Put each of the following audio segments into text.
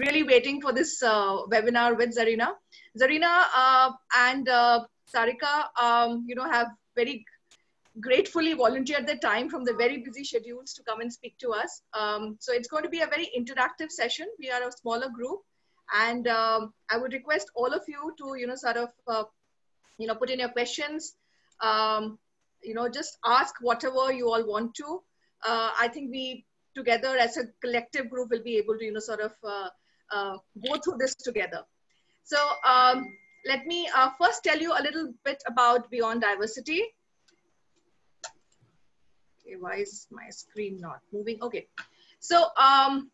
really waiting for this uh, webinar with Zarina. Zarina uh, and uh, Sarika, um, you know, have very gratefully volunteered their time from their very busy schedules to come and speak to us. Um, so it's going to be a very interactive session. We are a smaller group, and um, I would request all of you to, you know, sort of, uh, you know, put in your questions. Um, you know, just ask whatever you all want to. Uh, I think we together as a collective group will be able to, you know, sort of uh, go through this together. So um, let me uh, first tell you a little bit about Beyond Diversity. Okay, why is my screen not moving? Okay, so um,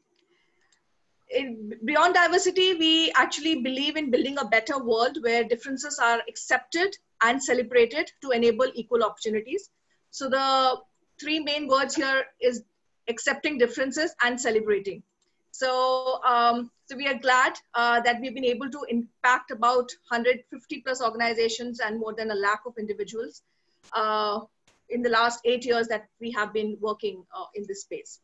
in Beyond Diversity, we actually believe in building a better world where differences are accepted and celebrated to enable equal opportunities. So the three main words here is accepting differences and celebrating. So, um, so we are glad uh, that we've been able to impact about 150 plus organizations and more than a lakh of individuals uh, in the last eight years that we have been working uh, in this space.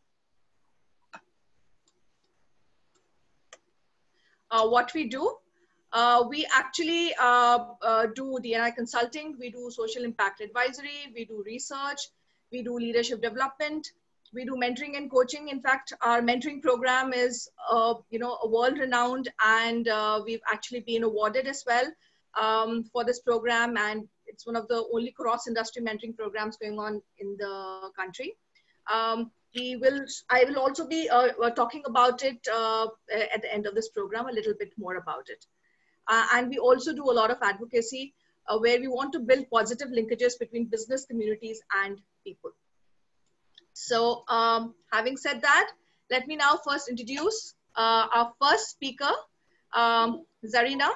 Uh, what we do, uh, we actually uh, do DNI consulting, we do social impact advisory, we do research, we do leadership development, we do mentoring and coaching. In fact, our mentoring program is, uh, you know, world renowned and uh, we've actually been awarded as well um, for this program. And it's one of the only cross industry mentoring programs going on in the country. Um, we will, I will also be uh, uh talking about it uh, at the end of this program, a little bit more about it. Uh, and we also do a lot of advocacy where we want to build positive linkages between business communities and people. So um, having said that, let me now first introduce uh, our first speaker, um, Zarina.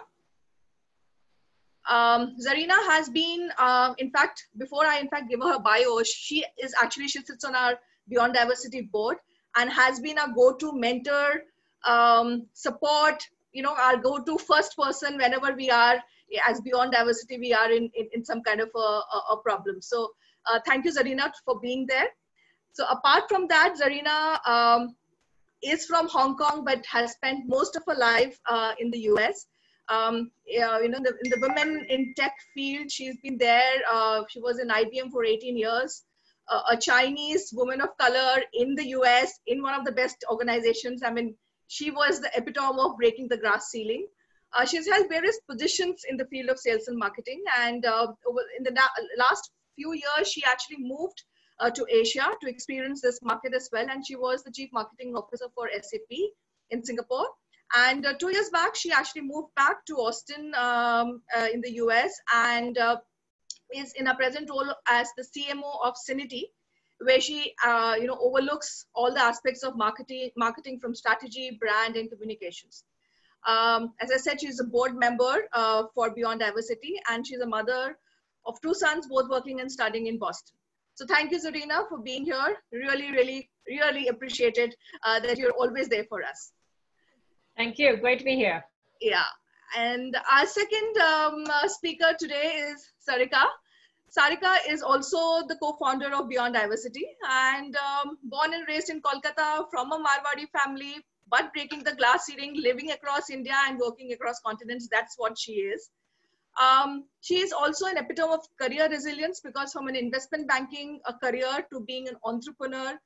Um, Zarina has been, uh, in fact, before I in fact give her a bio, she is actually, she sits on our Beyond Diversity board and has been a go-to mentor, um, support, you know, our go-to first person whenever we are, as Beyond Diversity, we are in, in, in some kind of a, a, a problem. So uh, thank you, Zarina, for being there. So apart from that, Zarina um, is from Hong Kong, but has spent most of her life uh, in the US. Um, you know, the, in the women in tech field, she's been there. Uh, she was in IBM for 18 years. Uh, a Chinese woman of color in the US, in one of the best organizations. I mean, she was the epitome of breaking the glass ceiling. Uh, she's held various positions in the field of sales and marketing. And uh, in the last few years, she actually moved uh, to Asia to experience this market as well. And she was the chief marketing officer for SAP in Singapore. And uh, two years back, she actually moved back to Austin um, uh, in the US and uh, is in a present role as the CMO of Syniti, where she uh, you know overlooks all the aspects of marketing, marketing from strategy, brand, and communications. Um, as I said, she's a board member uh, for Beyond Diversity, and she's a mother of two sons, both working and studying in Boston. So thank you, Zarina, for being here. Really, really, really appreciated uh, that you're always there for us. Thank you. Great to be here. Yeah. And our second um, uh, speaker today is Sarika. Sarika is also the co-founder of Beyond Diversity and um, born and raised in Kolkata from a Marwadi family, but breaking the glass ceiling, living across India and working across continents. That's what she is. Um, she is also an epitome of career resilience because from an investment banking a career to being an entrepreneur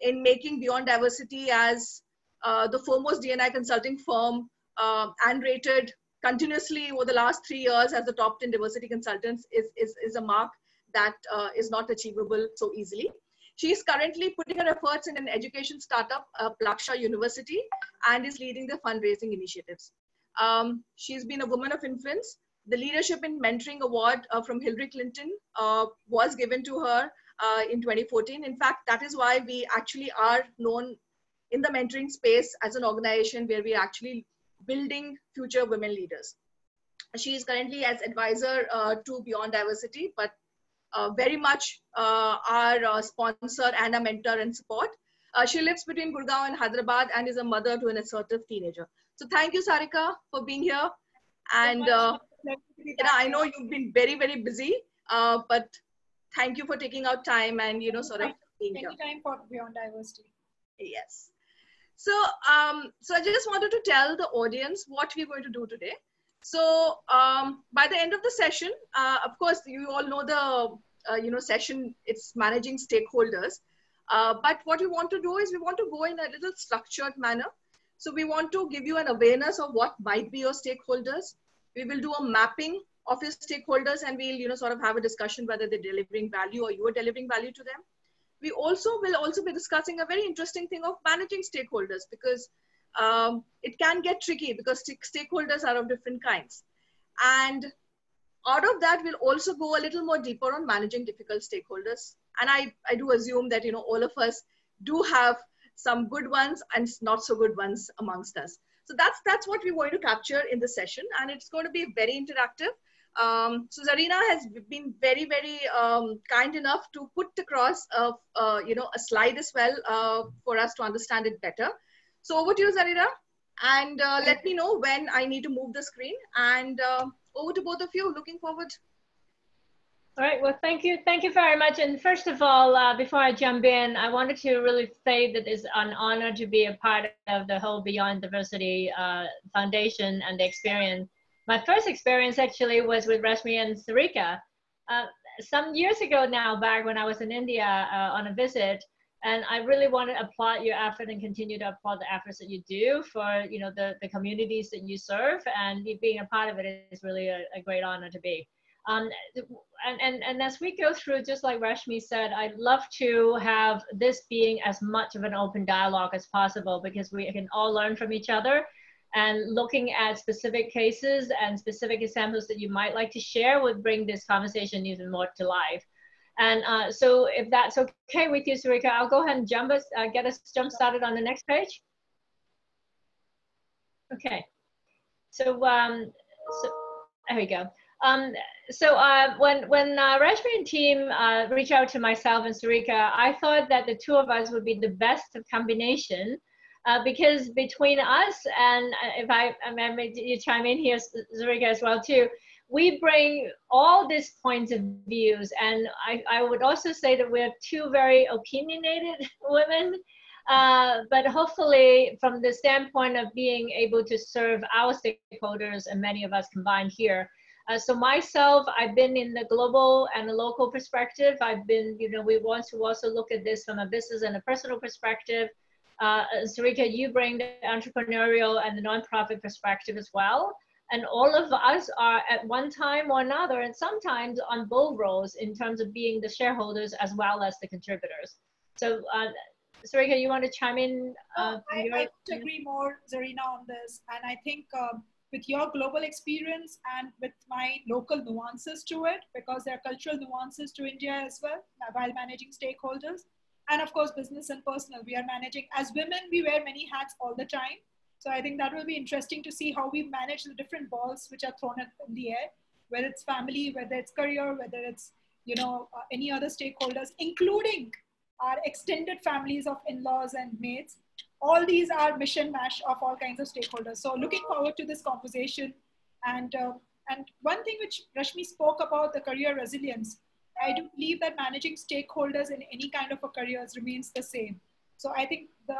in making Beyond Diversity as uh, the foremost DNI consulting firm uh, and rated continuously over the last three years as the top 10 diversity consultants is, is, is a mark that uh, is not achievable so easily. She is currently putting her efforts in an education startup, uh, Plaksha University, and is leading the fundraising initiatives. Um, she's been a woman of influence the Leadership in Mentoring Award uh, from Hillary Clinton uh, was given to her uh, in 2014. In fact, that is why we actually are known in the mentoring space as an organization where we are actually building future women leaders. She is currently as advisor uh, to Beyond Diversity, but uh, very much uh, our sponsor and a mentor and support. she lives between Gurgaon and Hyderabad and is a mother to an assertive teenager. So thank you, Sarika, for being here. And you know, I know you've been very, very busy, uh, but thank you for taking out time and, you know, sort of being here. time for Beyond Diversity. Yes. So, um, so I just wanted to tell the audience what we're going to do today. So, um, by the end of the session, uh, of course, you all know the uh, you know session. It's managing stakeholders. Uh, but what we want to do is we want to go in a little structured manner. So we want to give you an awareness of what might be your stakeholders. We will do a mapping of your stakeholders and we'll you know sort of have a discussion whether they're delivering value or you are delivering value to them we also will also be discussing a very interesting thing of managing stakeholders because um, it can get tricky because stakeholders are of different kinds. And out of that, we'll also go a little more deeper on managing difficult stakeholders. And I, I do assume that, you know, all of us do have some good ones and not so good ones amongst us. So that's, that's what we're going to capture in the session. And it's going to be very interactive. Um, so Zarina has been very, very um, kind enough to put across, a, uh, you know, a slide as well uh, for us to understand it better. So over to you, Zarina, and uh, let me know when I need to move the screen. And uh, over to both of you. Looking forward. All right. Well, thank you. Thank you very much. And first of all, uh, before I jump in, I wanted to really say that it's an honor to be a part of the whole Beyond Diversity uh, Foundation and the experience my first experience actually was with Rashmi and Sarika. Uh, some years ago now, back when I was in India uh, on a visit, and I really want to applaud your effort and continue to applaud the efforts that you do for you know the, the communities that you serve, and being a part of it is really a, a great honor to be. Um, and, and, and as we go through, just like Rashmi said, I'd love to have this being as much of an open dialogue as possible because we can all learn from each other and looking at specific cases and specific examples that you might like to share would bring this conversation even more to life. And uh, so if that's okay with you, Sarika, I'll go ahead and jump us, uh, get us jump started on the next page. Okay, so, um, so there we go. Um, so uh, when when uh, Rashmi and team uh, reached out to myself and Sarika, I thought that the two of us would be the best combination uh, because between us and uh, if I, I mean, you chime in here, Sarika as well too, we bring all these points of views, and I, I would also say that we're two very opinionated women. Uh, but hopefully, from the standpoint of being able to serve our stakeholders, and many of us combined here, uh, so myself, I've been in the global and the local perspective. I've been, you know, we want to also look at this from a business and a personal perspective. Uh, Sarika, you bring the entrepreneurial and the nonprofit perspective as well. And all of us are at one time or another, and sometimes on both roles in terms of being the shareholders as well as the contributors. So, uh, Sarika, you want to chime in? Uh, I, I could agree more, Zarina, on this. And I think um, with your global experience and with my local nuances to it, because there are cultural nuances to India as well, while managing stakeholders, and of course business and personal. We are managing as women we wear many hats all the time. So i think that will be interesting to see how we manage the different balls which are thrown in the air whether it's family whether it's career whether it's you know uh, any other stakeholders including our extended families of in-laws and maids all these are mission mash of all kinds of stakeholders so looking forward to this conversation and uh, and one thing which rashmi spoke about the career resilience I do believe that managing stakeholders in any kind of a careers remains the same. So I think the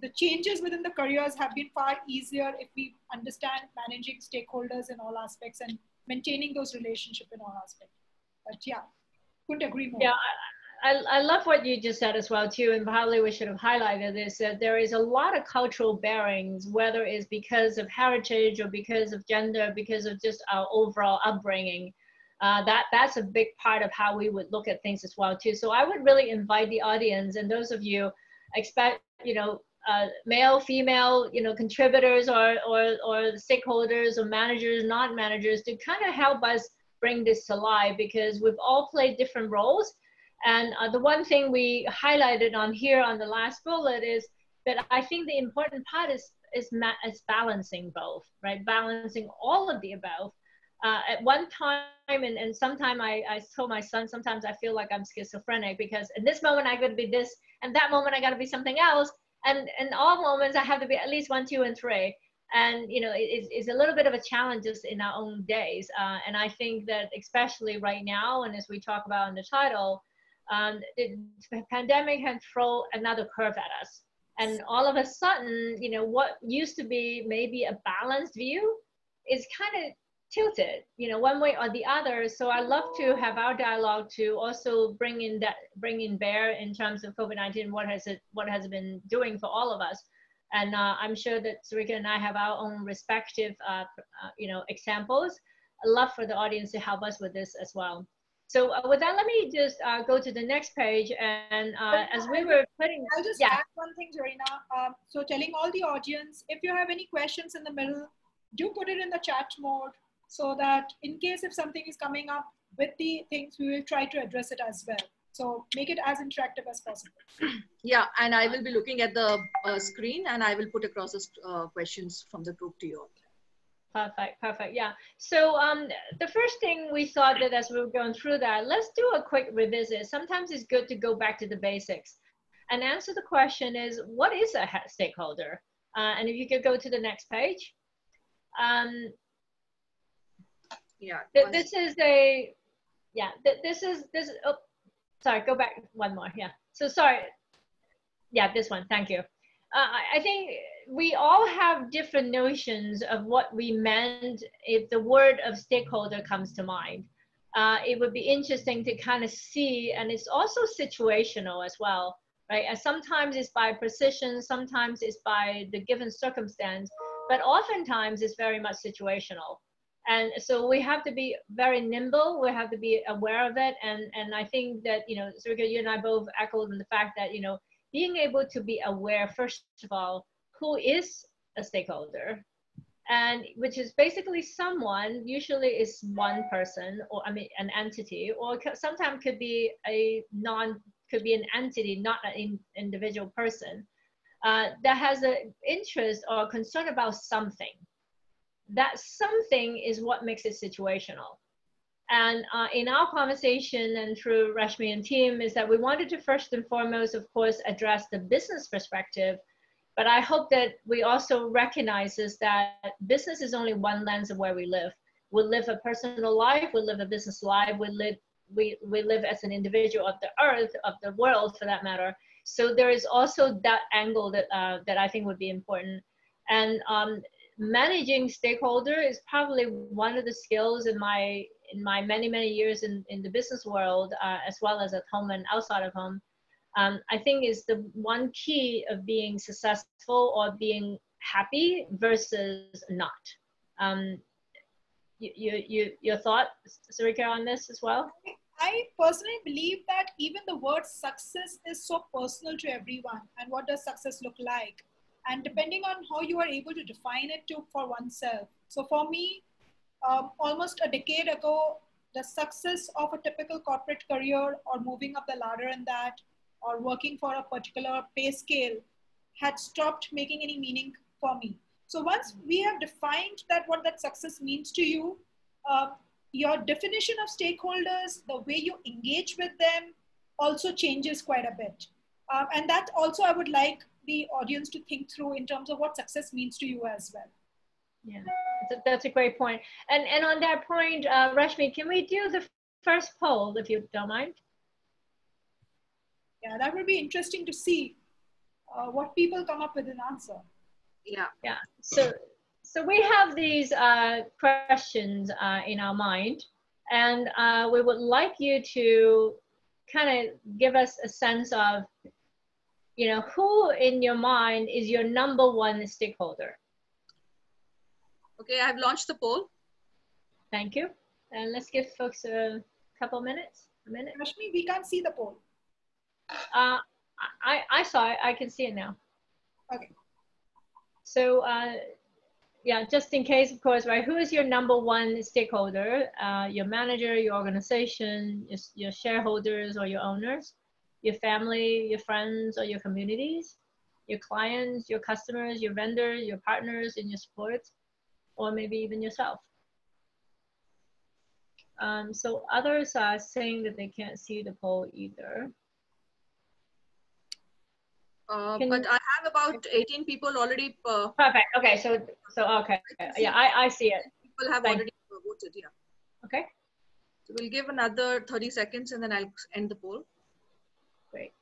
the changes within the careers have been far easier if we understand managing stakeholders in all aspects and maintaining those relationships in all aspects. But yeah, couldn't agree more. Yeah, I, I love what you just said as well too, and probably we should have highlighted this that there is a lot of cultural bearings, whether it's because of heritage or because of gender, because of just our overall upbringing uh, that that's a big part of how we would look at things as well too. So I would really invite the audience and those of you expect you know uh, male, female, you know, contributors or, or, or stakeholders or managers, not managers to kind of help us bring this to life because we've all played different roles. And uh, the one thing we highlighted on here on the last bullet is that I think the important part is, is, is balancing both, right? Balancing all of the above. Uh, at one time and, and sometime I, I told my son sometimes i feel like i'm schizophrenic because in this moment i gotta be this and that moment i gotta be something else. And in all moments i have to be at least one two and three. And you know it, it's a little bit of a challenge just in our own days. Uh, and i think that especially right now and as we talk about in the title um, the pandemic has thrown another curve at us And all of a sudden, you know, what used to be maybe a balanced view is kind of tilted, you know, one way or the other. So I love to have our dialogue to also bring in that, bring in bear in terms of COVID-19, what has it, what has it been doing for all of us. And uh, I'm sure that Sarika and I have our own respective, uh, uh, you know, examples. I love for the audience to help us with this as well. So uh, with that, let me just uh, go to the next page. And uh, as we were putting, I'll just yeah. add one thing, Zarina. Um, so telling all the audience, if you have any questions in the middle, do put it in the chat mode so that in case if something is coming up with the things, we will try to address it as well. So make it as interactive as possible. Yeah, and I will be looking at the uh, screen and I will put across the uh, questions from the group to you. Perfect, perfect. Yeah. So um, the first thing we thought that as we were going through that, let's do a quick revisit. Sometimes it's good to go back to the basics and answer the question is, what is a stakeholder? Uh, and if you could go to the next page. Um, yeah. Th this is a, yeah, th this is, this, oh, sorry, go back one more. Yeah. So sorry. Yeah, this one. Thank you. Uh, I think we all have different notions of what we meant if the word of stakeholder comes to mind. Uh, it would be interesting to kind of see, and it's also situational as well, right? And sometimes it's by precision, sometimes it's by the given circumstance, but oftentimes it's very much situational. And so we have to be very nimble. We have to be aware of it. And, and I think that, you know, Sarika, you and I both echoed in the fact that, you know, being able to be aware, first of all, who is a stakeholder, and which is basically someone, usually is one person or I mean an entity, or sometimes could be a non, could be an entity, not an in, individual person, uh, that has an interest or concern about something. That something is what makes it situational. And uh, in our conversation and through Rashmi and team is that we wanted to first and foremost, of course, address the business perspective. But I hope that we also recognizes that business is only one lens of where we live. We live a personal life, we live a business life, we live, we, we live as an individual of the earth, of the world for that matter. So there is also that angle that, uh, that I think would be important. And um, managing stakeholder is probably one of the skills in my in my many, many years in, in the business world, uh, as well as at home and outside of home, um, I think is the one key of being successful or being happy versus not. Um, you, you, you, your thought, Sarika, on this as well? I personally believe that even the word success is so personal to everyone. And what does success look like? And depending on how you are able to define it to for oneself. So for me, um, almost a decade ago, the success of a typical corporate career or moving up the ladder in that or working for a particular pay scale had stopped making any meaning for me. So once we have defined that what that success means to you, uh, your definition of stakeholders, the way you engage with them also changes quite a bit. Uh, and that also I would like the audience to think through in terms of what success means to you as well. Yeah, that's a great point. And and on that point, uh, Rashmi, can we do the first poll if you don't mind? Yeah, that would be interesting to see uh, what people come up with an answer. Yeah. Yeah. So so we have these uh, questions uh, in our mind, and uh, we would like you to kind of give us a sense of, you know, who in your mind is your number one stakeholder Okay, I've launched the poll. Thank you. And let's give folks a couple minutes, a minute. Rashmi, we can't see the poll. Uh, I, I saw it, I can see it now. Okay. So, uh, yeah, just in case, of course, right, who is your number one stakeholder? Uh, your manager, your organization, your, your shareholders or your owners, your family, your friends or your communities, your clients, your customers, your vendors, your partners, and your supports or maybe even yourself. Um, so others are saying that they can't see the poll either. Uh, but I have about 18 people already. Uh, Perfect. Okay. So, so okay. Yeah, I, I see it. People have Thank already voted. Yeah. Okay. So we'll give another 30 seconds and then I'll end the poll. Great.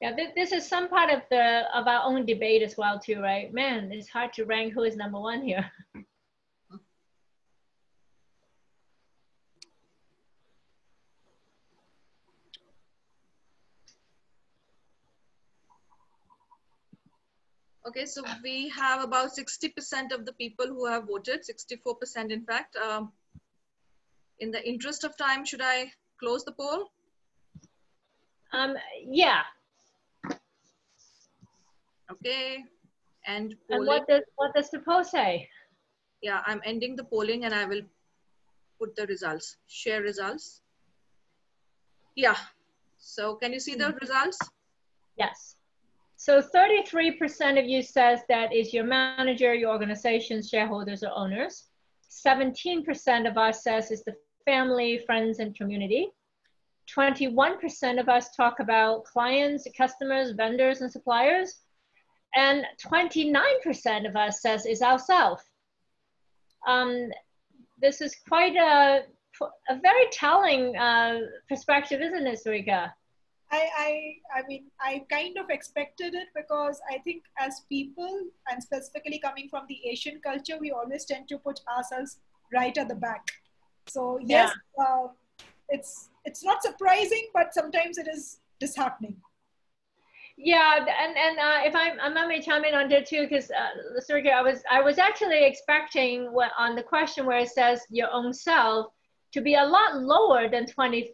Yeah, this, this is some part of the of our own debate as well too, right? Man, it's hard to rank who is number one here. Okay, so we have about 60% of the people who have voted, 64% in fact. Um, in the interest of time, should I close the poll? Um, yeah. Okay, and And what does what does the poll say? Yeah, I'm ending the polling and I will put the results, share results. Yeah, so can you see the Hmm. results? Yes. So 33% of you says that is your manager, your organization, shareholders, or owners. 17% of us says is the family, friends, and community. 21% of us talk about clients, customers, vendors, and suppliers. And 29% of us says is ourselves. Um, this is quite a, a very telling uh, perspective, isn't it, Sarika? I, I, I mean, I kind of expected it because I think as people, and specifically coming from the Asian culture, we always tend to put ourselves right at the back. So yes, uh, it's it's not surprising, but sometimes it is disheartening. Yeah, and and uh, if I'm I may chime in on that too, because uh, Sarika, I was I was actually expecting what, on the question where it says your own self to be a lot lower than 29%.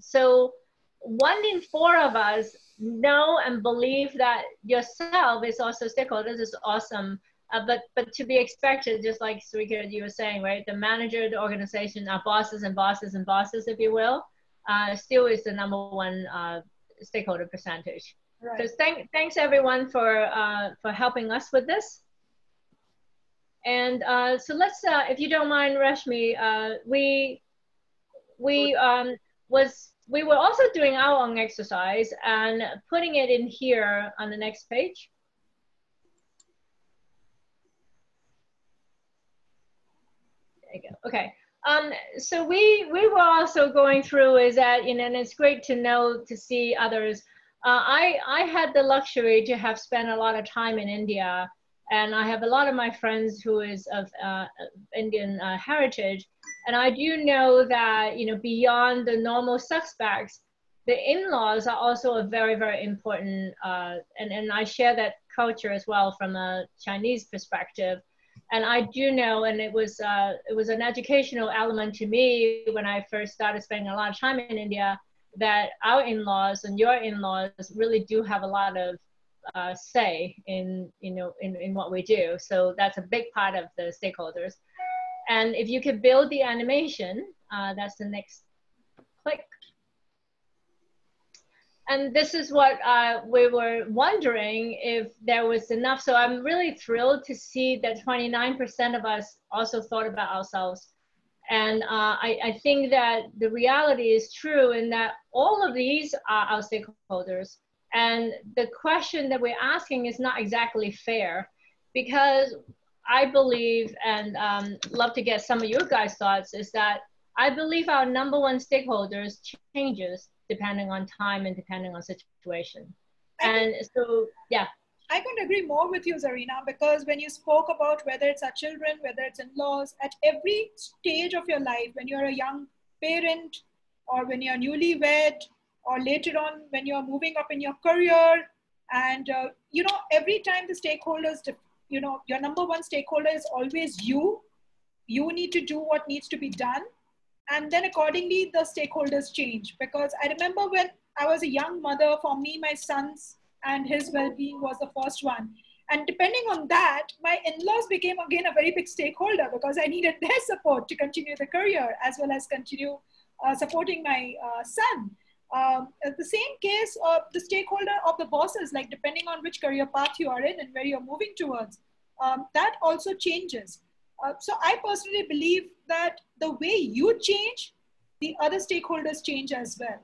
So one in four of us know and believe that yourself is also stakeholder. This is awesome. Uh, but but to be expected, just like Sarika, you were saying, right? The manager, the organization, our bosses and bosses and bosses, if you will, uh, still is the number one uh, stakeholder percentage. Right. So thank, thanks everyone for uh, for helping us with this. And uh, so let's, uh, if you don't mind, Rashmi, uh, we we um, was we were also doing our own exercise and putting it in here on the next page. There you go. Okay. Um, so we we were also going through is that you know, and it's great to know to see others. Uh, I I had the luxury to have spent a lot of time in India, and I have a lot of my friends who is of uh, Indian uh, heritage, and I do know that you know beyond the normal suspects, the in-laws are also a very very important, uh, and and I share that culture as well from a Chinese perspective and I do know, and it was uh, it was an educational element to me when I first started spending a lot of time in India. That our in-laws and your in-laws really do have a lot of uh, say in you know in, in what we do. So that's a big part of the stakeholders. And if you could build the animation, uh, that's the next And this is what uh, we were wondering if there was enough. So I'm really thrilled to see that 29% of us also thought about ourselves. And uh, I, I think that the reality is true in that all of these are our stakeholders. And the question that we're asking is not exactly fair because I believe and um, love to get some of your guys' thoughts is that I believe our number one stakeholders changes depending on time and depending on situation. And so, yeah. I couldn't agree more with you, Zarina, because when you spoke about whether it's our children, whether it's in laws, at every stage of your life, when you're a young parent or when you're newlywed or later on when you're moving up in your career, and uh, you know, every time the stakeholders, you know, your number one stakeholder is always you. You need to do what needs to be done and then accordingly the stakeholders change. Because i remember when i was a young mother for me my son's and his well-being was the first one. And depending on that my in-laws became again a very big stakeholder because i needed their support to continue the career as well as continue uh, supporting my uh, son. Um, the same case of the stakeholder of the bosses like depending on which career path you are in and where you're moving towards um, that also changes uh, so I personally believe that the way you change, the other stakeholders change as well.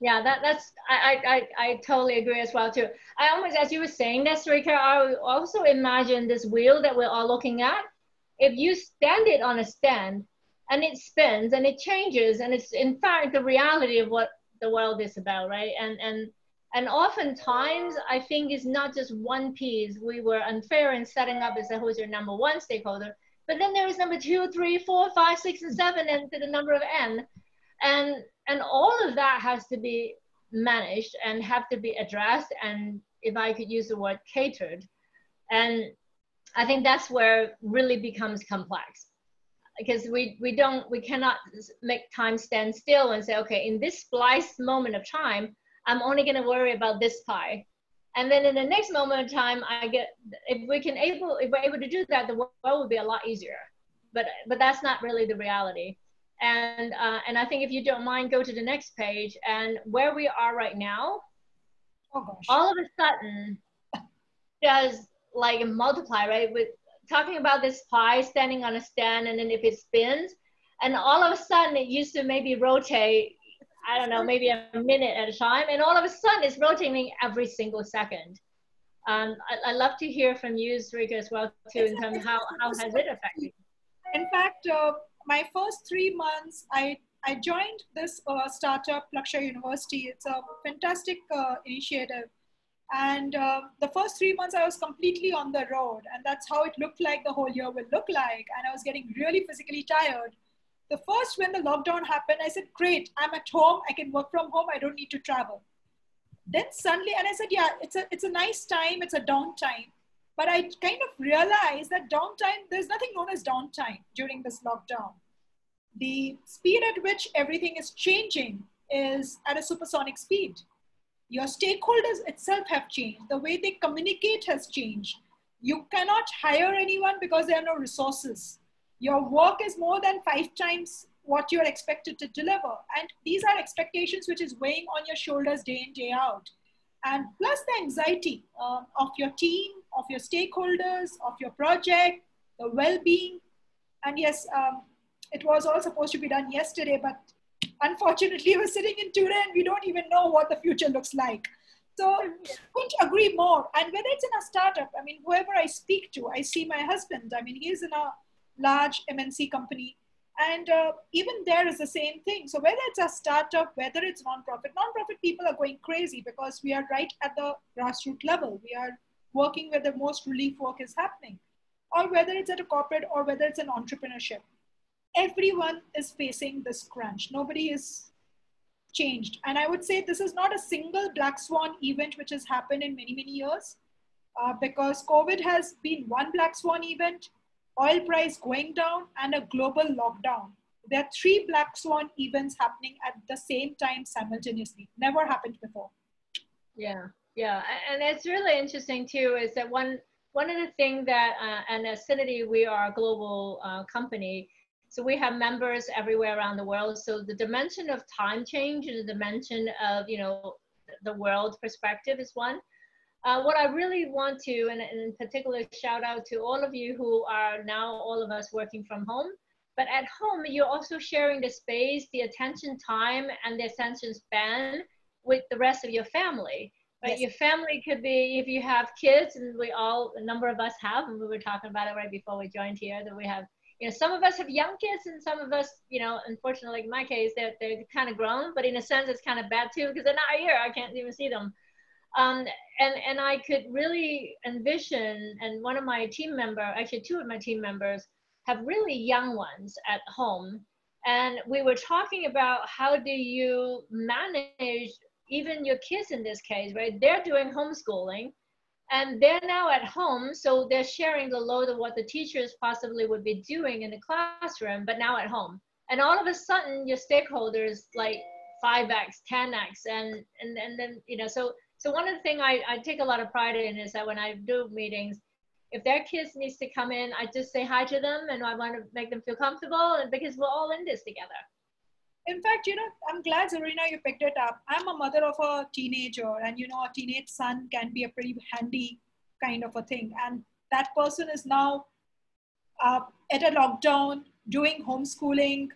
Yeah, that, that's, I, I, I totally agree as well too. I almost, as you were saying that, Sarika, I also imagine this wheel that we're all looking at. If you stand it on a stand and it spins and it changes and it's in fact the reality of what the world is about, right? And, and And oftentimes, I think it's not just one piece. We were unfair in setting up as a who's your number one stakeholder, but then there is number two, three, four, five, six, and seven, and to the number of n, and and all of that has to be managed and have to be addressed. And if I could use the word catered, and I think that's where really becomes complex because we, we don't, we cannot make time stand still and say, okay, in this splice moment of time, I'm only gonna worry about this pie. And then in the next moment of time, I get, if we can able, if we're able to do that, the world would be a lot easier. But, but that's not really the reality. And, uh, and I think if you don't mind, go to the next page and where we are right now, oh all of a sudden, does like multiply, right? With talking about this pie standing on a stand and then if it spins, and all of a sudden it used to maybe rotate, I don't know, maybe a minute at a time, and all of a sudden it's rotating every single second. Um, I, I love to hear from you, Sarika, as well, too, in terms of how, how has it affected? You? In fact, uh, my first three months, I I joined this uh, startup, Plaksha University. It's a fantastic uh, initiative and uh, the first three months, I was completely on the road, and that's how it looked like the whole year will look like. And I was getting really physically tired. The first, when the lockdown happened, I said, Great, I'm at home. I can work from home. I don't need to travel. Then suddenly, and I said, Yeah, it's a, it's a nice time, it's a downtime. But I kind of realized that downtime, there's nothing known as downtime during this lockdown. The speed at which everything is changing is at a supersonic speed your stakeholders itself have changed. The way they communicate has changed. You cannot hire anyone because there are no resources. Your work is more than five times what you're expected to deliver. And these are expectations which is weighing on your shoulders day in, day out. And plus the anxiety um, of your team, of your stakeholders, of your project, the well-being. And yes, um, it was all supposed to be done yesterday, but unfortunately, we're sitting in today and we don't even know what the future looks like. So couldn't agree more. And whether it's in a startup, I mean, whoever I speak to, I see my husband. I mean, he's in a large MNC company. And uh, even there is the same thing. So whether it's a startup, whether it's nonprofit, nonprofit people are going crazy because we are right at the grassroots level. We are working where the most relief work is happening. Or whether it's at a corporate or whether it's an entrepreneurship everyone is facing this crunch. Nobody is changed. And I would say this is not a single black swan event which has happened in many, many years uh, because COVID has been one black swan event, oil price going down, and a global lockdown. There are three black swan events happening at the same time simultaneously. Never happened before. Yeah, yeah. And it's really interesting too is that one, one of the things that, uh, and as Syniti, we are a global uh, company, so we have members everywhere around the world. So the dimension of time change and the dimension of, you know, the world perspective is one. Uh, what I really want to, and, and in particular, shout out to all of you who are now all of us working from home. But at home, you're also sharing the space, the attention time, and the attention span with the rest of your family. Right? Yes. Your family could be if you have kids, and we all, a number of us have, and we were talking about it right before we joined here, that we have you know, some of us have young kids and some of us, you know, unfortunately, in my case, they're, they're kind of grown, but in a sense, it's kind of bad too because they're not here. I can't even see them. Um, and, and I could really envision, and one of my team member, actually two of my team members have really young ones at home. And we were talking about how do you manage even your kids in this case, right? They're doing homeschooling and they're now at home so they're sharing the load of what the teachers possibly would be doing in the classroom but now at home and all of a sudden your stakeholders like 5x 10x and and, and then you know so so one of the things I, I take a lot of pride in is that when i do meetings if their kids needs to come in i just say hi to them and i want to make them feel comfortable because we're all in this together in fact, you know, I'm glad, Zarina, you picked it up. I'm a mother of a teenager, and you know, a teenage son can be a pretty handy kind of a thing. And that person is now uh, at a lockdown, doing homeschooling.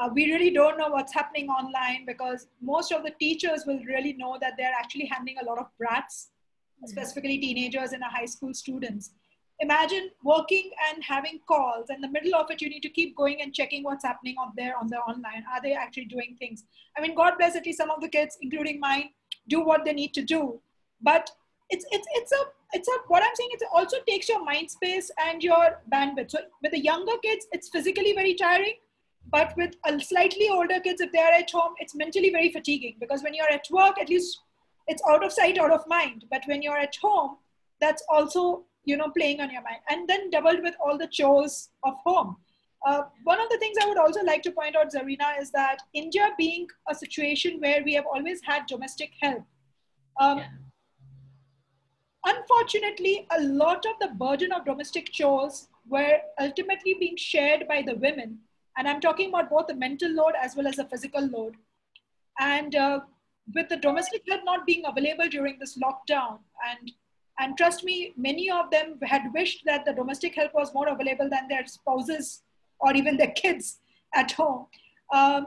Uh, we really don't know what's happening online because most of the teachers will really know that they're actually handling a lot of brats, mm-hmm. specifically teenagers and high school students imagine working and having calls in the middle of it you need to keep going and checking what's happening on there on the online are they actually doing things i mean god bless at least some of the kids including mine do what they need to do. But it's it's it's a it's a what I'm saying. It also takes your mind space and your bandwidth. So with the younger kids, it's physically very tiring. But with a slightly older kids, if they're at home, it's mentally very fatiguing because when you're at work, at least it's out of sight, out of mind. But when you're at home, that's also you know playing on your mind, and then doubled with all the chores of home. Uh, one of the things I would also like to point out, Zarina, is that India being a situation where we have always had domestic help. Um, yeah. Unfortunately, a lot of the burden of domestic chores were ultimately being shared by the women. And I'm talking about both the mental load as well as the physical load. And uh, with the domestic help not being available during this lockdown, and and trust me, many of them had wished that the domestic help was more available than their spouses or even their kids at home. Um,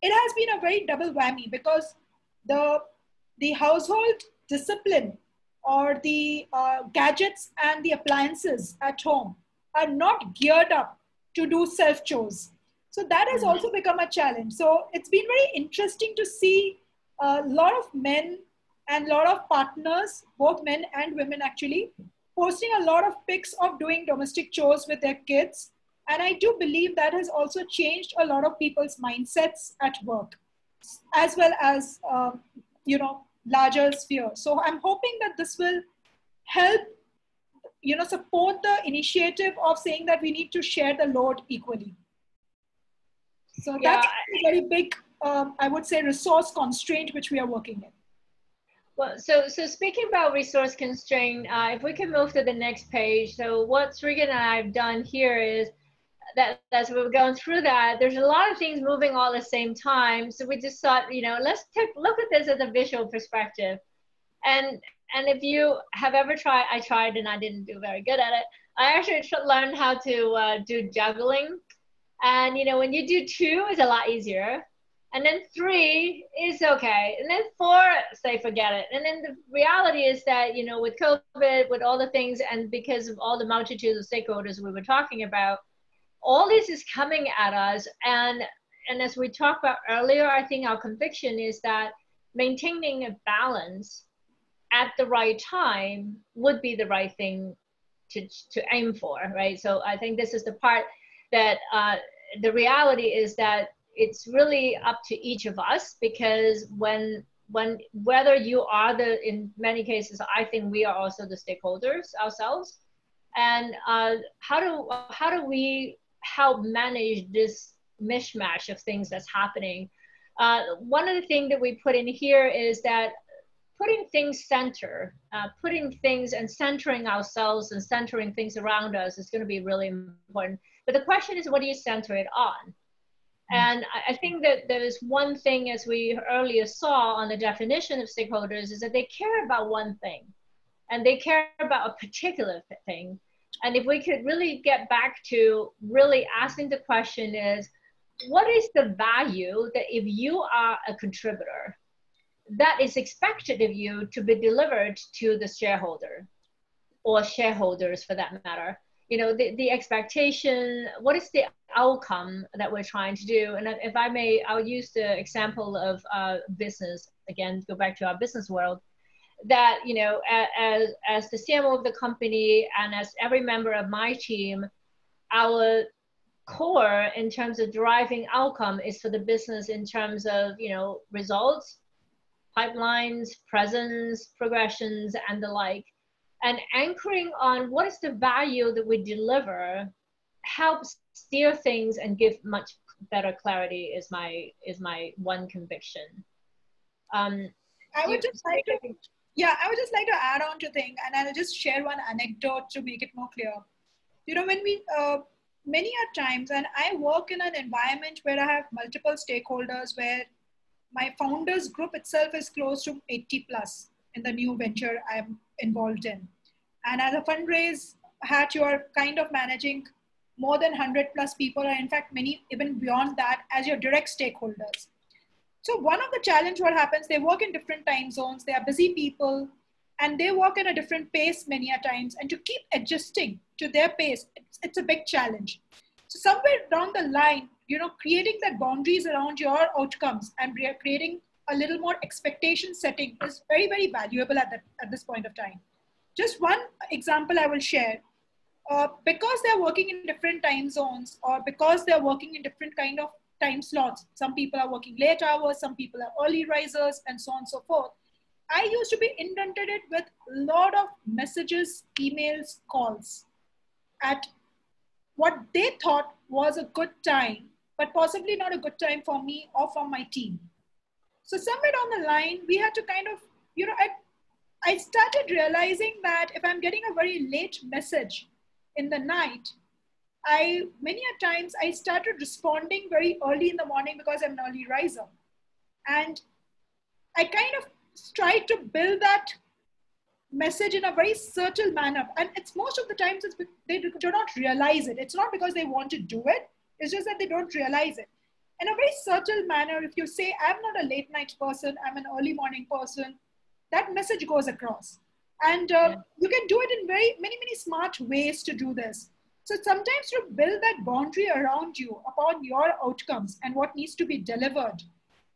it has been a very double whammy because the the household discipline or the uh, gadgets and the appliances at home are not geared up to do self chores. So that has also become a challenge. So it's been very interesting to see a lot of men and a lot of partners, both men and women actually, posting a lot of pics of doing domestic chores with their kids. And I do believe that has also changed a lot of people's mindsets at work, as well as, uh, you know, larger sphere. So I'm hoping that this will help, you know, support the initiative of saying that we need to share the load equally. So yeah. that's a very big, um, I would say, resource constraint which we are working in. Well, so so speaking about resource constraint, uh, if we can move to the next page. So what Sarika and I have done here is that as we were going through that, there's a lot of things moving all at the same time. So we just thought, you know, let's take look at this as a visual perspective. And and if you have ever tried, I tried and I didn't do very good at it. I actually learned how to uh, do juggling. And you know, when you do two, it's a lot easier. And then three is okay. And then four, say forget it. And then the reality is that, you know, with COVID, with all the things, and because of all the multitude of stakeholders we were talking about, all this is coming at us and and as we talked about earlier i think our conviction is that maintaining a balance at the right time would be the right thing to, to aim for right so i think this is the part that uh, the reality is that it's really up to each of us because when when whether you are the in many cases i think we are also the stakeholders ourselves and uh, how do how do we help manage this mishmash of things that's happening. Uh, one of the things that we put in here is that putting things center, uh, putting things and centering ourselves and centering things around us is going to be really important. But the question is, what do you center it on? Hmm. And I think that there is one thing, as we earlier saw on the definition of stakeholders, is that they care about one thing and they care about a particular thing. And if we could really get back to really asking the question is, what is the value that if you are a contributor, that is expected of you to be delivered to the shareholder or shareholders for that matter? You know, the, the expectation, what is the outcome that we're trying to do? And if I may, I'll use the example of uh, business, again, go back to our business world. That you know as as the CMO of the company and as every member of my team, our core in terms of driving outcome is for the business in terms of you know results, pipelines, presence, progressions, and the like, and anchoring on what is the value that we deliver helps steer things and give much better clarity is my is my one conviction. Um, I would just like to yeah, I would just like to add on to thing, and I'll just share one anecdote to make it more clear. You know, when we uh, many a times, and I work in an environment where I have multiple stakeholders, where my founders group itself is close to 80 plus in the new venture I'm involved in, and as a fundraise hat, you are kind of managing more than 100 plus people, and in fact, many even beyond that as your direct stakeholders so one of the challenge what happens, they work in different time zones, they are busy people, and they work at a different pace many a times. And to keep adjusting to their pace, it's, it's a big challenge. So somewhere down the line, you know, creating that boundaries around your outcomes and creating a little more expectation setting is very, very valuable at, that, at this point of time. Just one example I will share. Uh, because they're working in different time zones or because they're working in different kind of time slots, some people are working late hours, some people are early risers and so on and so forth. I used to be inundated with a lot of messages, emails, calls at what they thought was a good time, but possibly not a good time for me or for my team. So somewhere down the line, we had to kind of, you know, I, I started realizing that if I'm getting a very late message in the night, I many a times I started responding very early in the morning because I'm an early riser. And I kind of tried to build that message in a very subtle manner. And it's most of the times they do not realize it. It's not because they want to do it. It's just that they don't realize it in a very subtle manner, if you say, I'm not a late night person, I'm an early morning person, that message goes across. And uh, yeah. you can do it in very many, many smart ways to do this. So sometimes you build that boundary around you upon your outcomes and what needs to be delivered.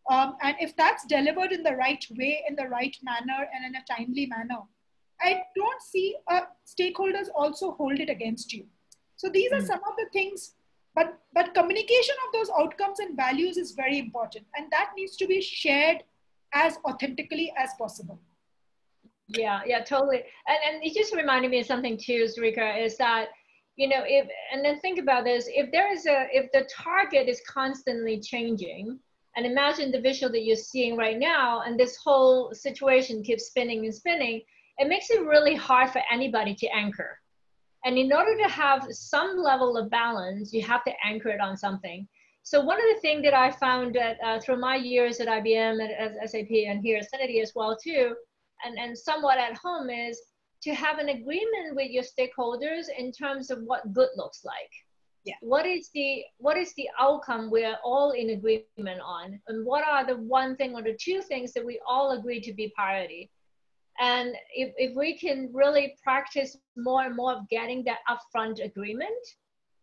Um, and if that's delivered in the right way, in the right manner, and in a timely manner, I don't see uh, stakeholders also hold it against you. So these are hmm. some of the things but but communication of those outcomes and values is very important. And that needs to be shared as authentically as possible. Yeah yeah totally. And and it just reminded me of something too Sarika, is that you know if and then think about this if there is a if the target is constantly changing and imagine the visual that you're seeing right now and this whole situation keeps spinning and spinning it makes it really hard for anybody to anchor and in order to have some level of balance, you have to anchor it on something. So one of the things that I found that uh, through my years at IBM and at SAP and here at Syniti as well too, and, and somewhat at home is to have an agreement with your stakeholders in terms of what good looks like. Yeah. What is the what is the outcome we're all in agreement on, and what are the one thing or the two things that we all agree to be priority? And if, if we can really practice more and more of getting that upfront agreement,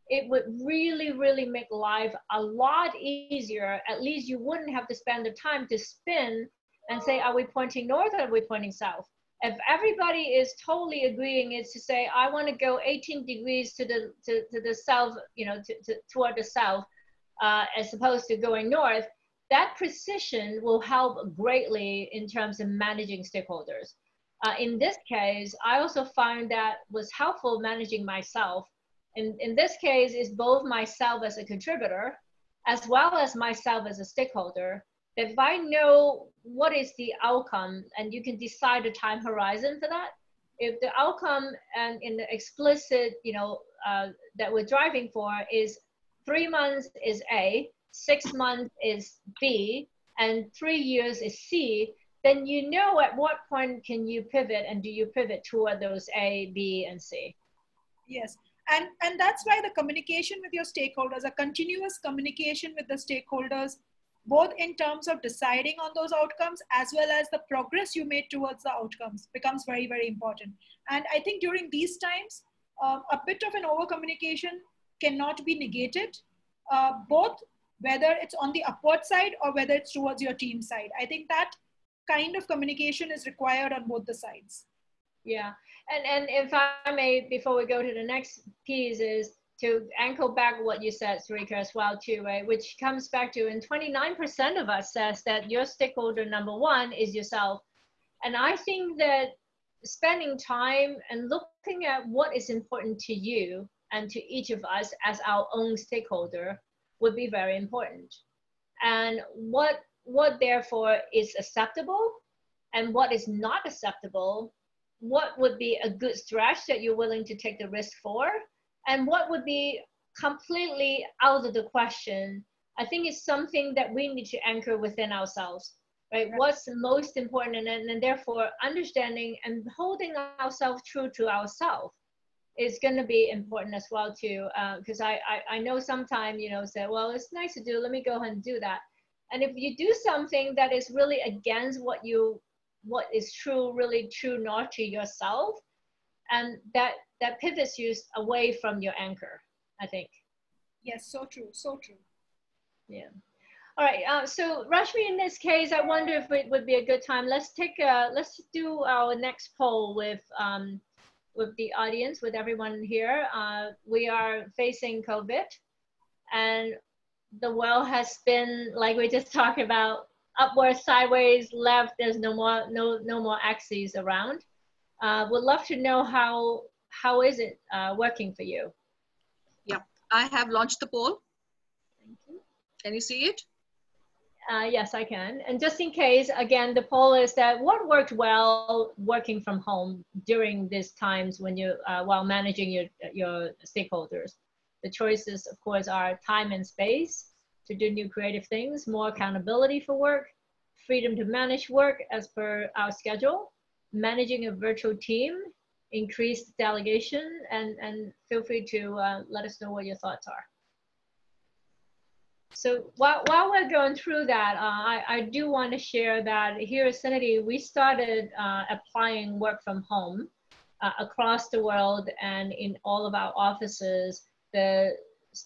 it would really, really make life a lot easier. At least you wouldn't have to spend the time to spin and say, are we pointing north or are we pointing south? If everybody is totally agreeing, it's to say, I want to go 18 degrees to the, to, to the south, you know, to, to, toward the south, uh, as opposed to going north, that precision will help greatly in terms of managing stakeholders. Uh, in this case, I also found that was helpful managing myself. In, in this case, is both myself as a contributor, as well as myself as a stakeholder. If I know what is the outcome, and you can decide a time horizon for that. If the outcome and in the explicit, you know, uh, that we're driving for is three months is A, six months is B, and three years is C, then you know at what point can you pivot and do you pivot toward those A, B, and C? Yes. And, and that's why the communication with your stakeholders, a continuous communication with the stakeholders, both in terms of deciding on those outcomes as well as the progress you made towards the outcomes becomes very, very important. And I think during these times, uh, a bit of an over communication cannot be negated, uh, both whether it's on the upward side or whether it's towards your team side. I think that kind of communication is required on both the sides. Yeah, and and if I may, before we go to the next piece, is to anchor back what you said, Sarika, as well too, right? Which comes back to, and 29% of us says that your stakeholder number one is yourself, and I think that spending time and looking at what is important to you and to each of us as our own stakeholder would be very important. And what what therefore is acceptable and what is not acceptable, what would be a good stretch that you're willing to take the risk for, and what would be completely out of the question. I think it's something that we need to anchor within ourselves, right? right. What's most important, and, and therefore understanding and holding ourselves true to ourselves is going to be important as well too. Because uh, I, I I know sometimes you know say, well, it's nice to do. Let me go ahead and do that and if you do something that is really against what you what is true really true not to yourself and that that pivots you away from your anchor i think yes so true so true yeah All right. Uh, so Rashmi, in this case, I wonder if it would be a good time. Let's take a, let's do our next poll with um, with the audience, with everyone here. Uh, we are facing COVID, and the world has been like we just talked about upward, sideways, left. There's no more no no more axes around. Uh, would love to know how how is it uh, working for you? Yeah, I have launched the poll. Thank you. Can you see it? Uh, yes, I can. And just in case, again, the poll is that what worked well working from home during these times when you, uh, while managing your, your stakeholders. The choices, of course, are time and space to do new creative things, more accountability for work, freedom to manage work as per our schedule, managing a virtual team, increased delegation, and, and feel free to uh, let us know what your thoughts are. So while, while we're going through that, uh, I, I do want to share that here at Syniti, we started uh, applying work from home uh, across the world and in all of our offices the,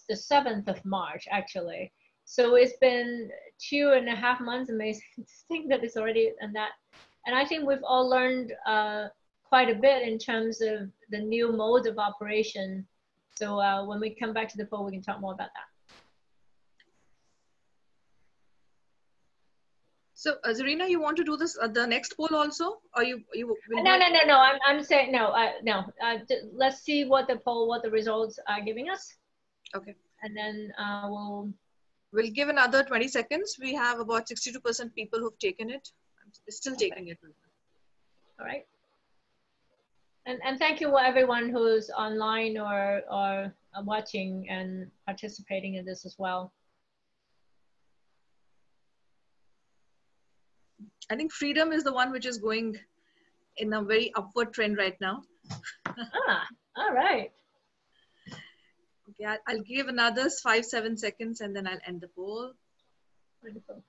the 7th of March, actually. So it's been two and a half months, amazing to think that it's already and that. And I think we've all learned uh, quite a bit in terms of the new mode of operation. So uh, when we come back to the poll, we can talk more about that. So, uh, Zarina, you want to do this uh, the next poll also, or you you? no, no, no, no. I'm I'm saying no, uh, no. Uh, let's see what the poll, what the results are giving us. Okay. And then uh, we'll. We'll give another 20 seconds. We have about 62% people who've taken it. I'm still taking it. All right. And and thank you everyone who's online or or watching and participating in this as well. I think freedom is the one which is going in a very upward trend right now. ah, all right. Okay, I'll give another five, seven seconds and then I'll end the poll. Wonderful.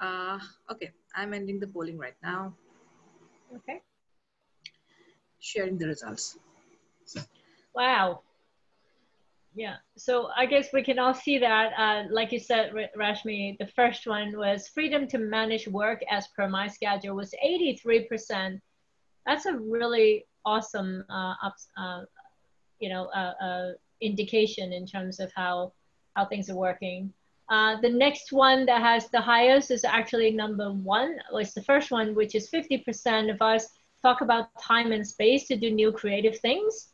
Uh, okay, I'm ending the polling right now. Okay. Sharing the results. Wow. Yeah, so I guess we can all see that, uh, like you said, Rashmi, the first one was freedom to manage work as per my schedule was 83%. That's a really awesome, uh, uh, you know, uh, uh, indication in terms of how, how things are working. Uh, the next one that has the highest is actually number one, was the first one, which is 50% of us talk about time and space to do new creative things.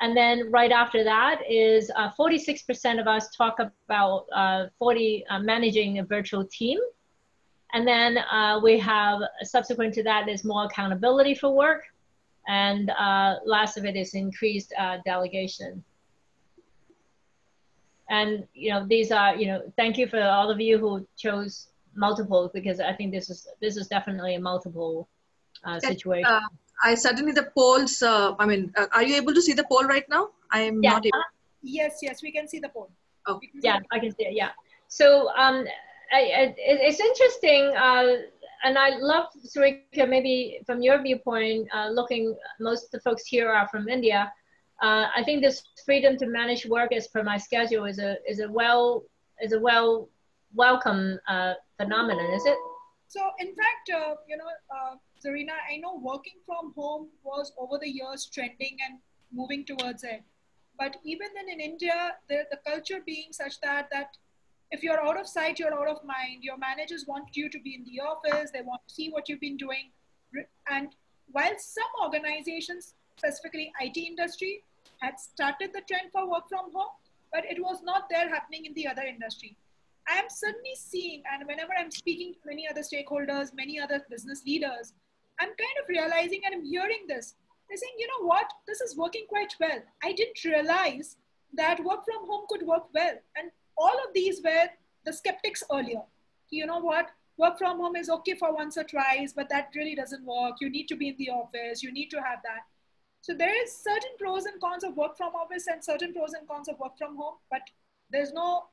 And then right after that is 46% uh, of us talk about uh, 40 uh, managing a virtual team. And then uh, we have subsequent to that is more accountability for work. And uh, last of it is increased uh, delegation. And, you know, these are, you know, thank you for all of you who chose multiple because I think this is, this is definitely a multiple situation. I suddenly the polls. Uh, I mean, uh, are you able to see the poll right now? I am yeah. not able. Yes, yes, we can see the poll. Oh, yeah, I can see it. Yeah. So um, I, I, it's interesting, uh, and I love Sarika. Maybe from your viewpoint, uh, looking, most of the folks here are from India. Uh, I think this freedom to manage work as per my schedule is a is a well is a well welcome uh, phenomenon, is it? So in fact, uh, you know, Zarina, I know working from home was over the years trending and moving towards it. But even then in India, the, the culture being such that that if you're out of sight, you're out of mind. Your managers want you to be in the office. They want to see what you've been doing. And while some organizations, specifically IT industry, had started the trend for work from home, but it was not there happening in the other industry. I am suddenly seeing, and whenever I'm speaking to many other stakeholders, many other business leaders, I'm kind of realizing and I'm hearing this. They're saying, you know what, this is working quite well. I didn't realize that work from home could work well. And all of these were the skeptics earlier. You know what, work from home is okay for once or twice, but that really doesn't work. You need to be in the office, you need to have that. So there is certain pros and cons of work from office and certain pros and cons of work from home, but there's no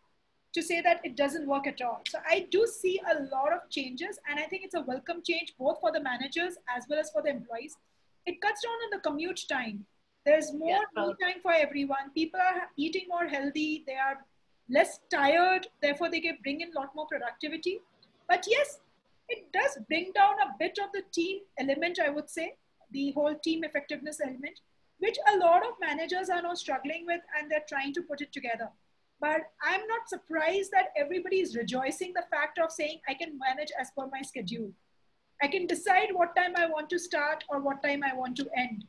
to say that it doesn't work at all. So I do see a lot of changes, and I think it's a welcome change both for the managers as well as for the employees. It cuts down on the commute time. There's more uh, yeah, time for everyone. People are eating more healthy. They are less tired. Therefore, they can bring in a lot more productivity. But yes, it does bring down a bit of the team element, I would say, the whole team effectiveness element, which a lot of managers are now struggling with and they're trying to put it together. But I'm not surprised that everybody is rejoicing the fact of saying, I can manage as per my schedule. I can decide what time I want to start or what time I want to end.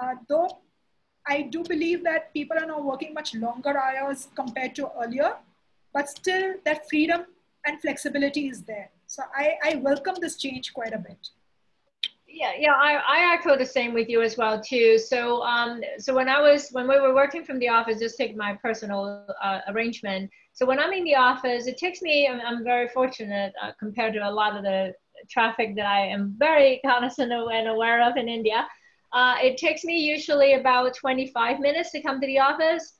Uh, though I do believe that people are now working much longer hours compared to earlier, but still that freedom and flexibility is there. So I, I welcome this change quite a bit. Yeah, yeah, I, I echo the same with you as well too. So, um, so when I was when we were working from the office, just take my personal uh, arrangement. So when I'm in the office, it takes me. I'm, I'm very fortunate uh, compared to a lot of the traffic that I am very cognizant of and aware of in India. Uh, it takes me usually about 25 minutes to come to the office,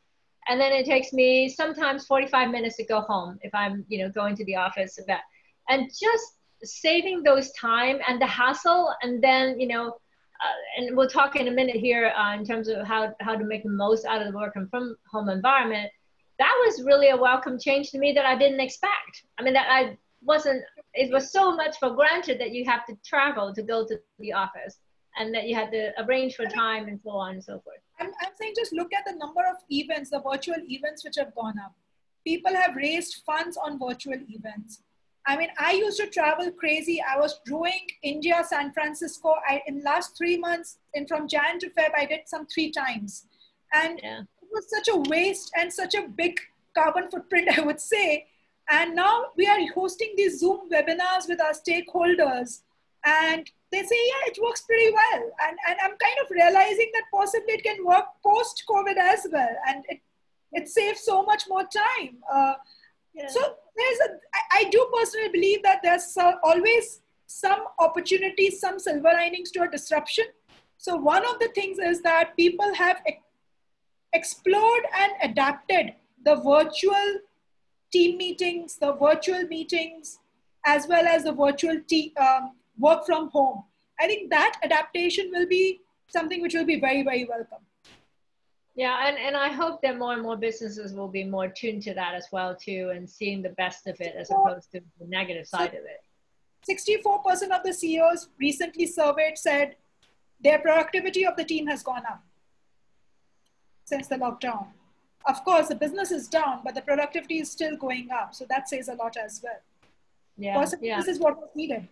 and then it takes me sometimes 45 minutes to go home if I'm, you know, going to the office. About, and just saving those time and the hassle, and then, you know, uh, and we'll talk in a minute here uh, in terms of how, how to make the most out of the work and from home environment. That was really a welcome change to me that I didn't expect. I mean, that I wasn't, it was so much for granted that you have to travel to go to the office and that you had to arrange for time and so on and so forth. I'm, I'm saying just look at the number of events, the virtual events which have gone up. People have raised funds on virtual events. I mean, I used to travel crazy. I was doing India, San Francisco. I, in last three months, in from Jan to Feb, I did some three times. And yeah. it was such a waste and such a big carbon footprint, I would say. And now we are hosting these Zoom webinars with our stakeholders. And they say, yeah, it works pretty well. And, and I'm kind of realizing that possibly it can work post COVID as well. And it, it saves so much more time. Uh, yeah. So there's a, I, I do personally believe that there's always some opportunities, some silver linings to a disruption. So one of the things is that people have ex- explored and adapted the virtual team meetings, the virtual meetings, as well as the virtual te- um, work from home. I think that adaptation will be something which will be very, very welcome. Yeah, and, and I hope that more and more businesses will be more tuned to that as well too and seeing the best of it as opposed to the negative side of it. 64% of the CEOs recently surveyed said their productivity of the team has gone up since the lockdown. Of course, the business is down, but the productivity is still going up. So that says a lot as well. Yeah, yeah. this is what was needed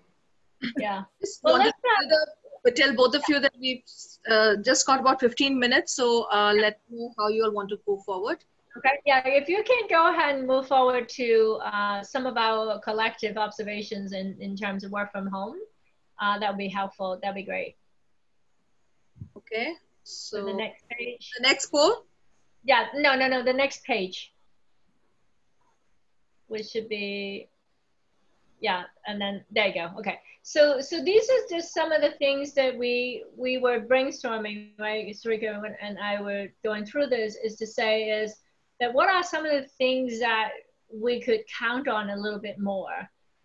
yeah. well, let's uh, the, tell both of you that we've uh, just got about 15 minutes. So uh, let me know how you all want to go forward. Okay, yeah, if you can go ahead and move forward to uh, some of our collective observations in, in terms of work from home, uh, that would be helpful. That'd be great. Okay, so, so the next page. The next poll? Yeah, no, no, no, the next page. Which should be, yeah, and then there you go. Okay. So, so these are just some of the things that we we were brainstorming, right? Sarika and I were going through this is to say is that what are some of the things that we could count on a little bit more.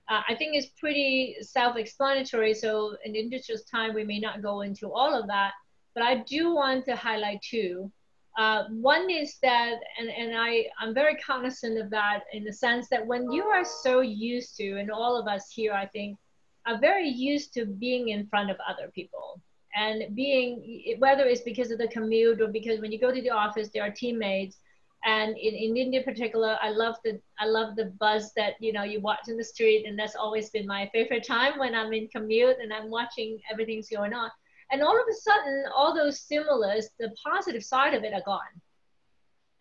Uh, I think it's pretty self-explanatory. So in the interest of time, we may not go into all of that, but I do want to highlight two. Uh, one is that, and, and I, I'm very cognizant of that in the sense that when you are so used to, and all of us here, I think, are very used to being in front of other people and being whether it's because of the commute or because when you go to the office there are teammates. And in, in india in particular i love the i love the buzz that you know you watch in the street and that's always been my favorite time when i'm in commute and i'm watching everything's going on and all of a sudden all those stimulus the positive side of it are gone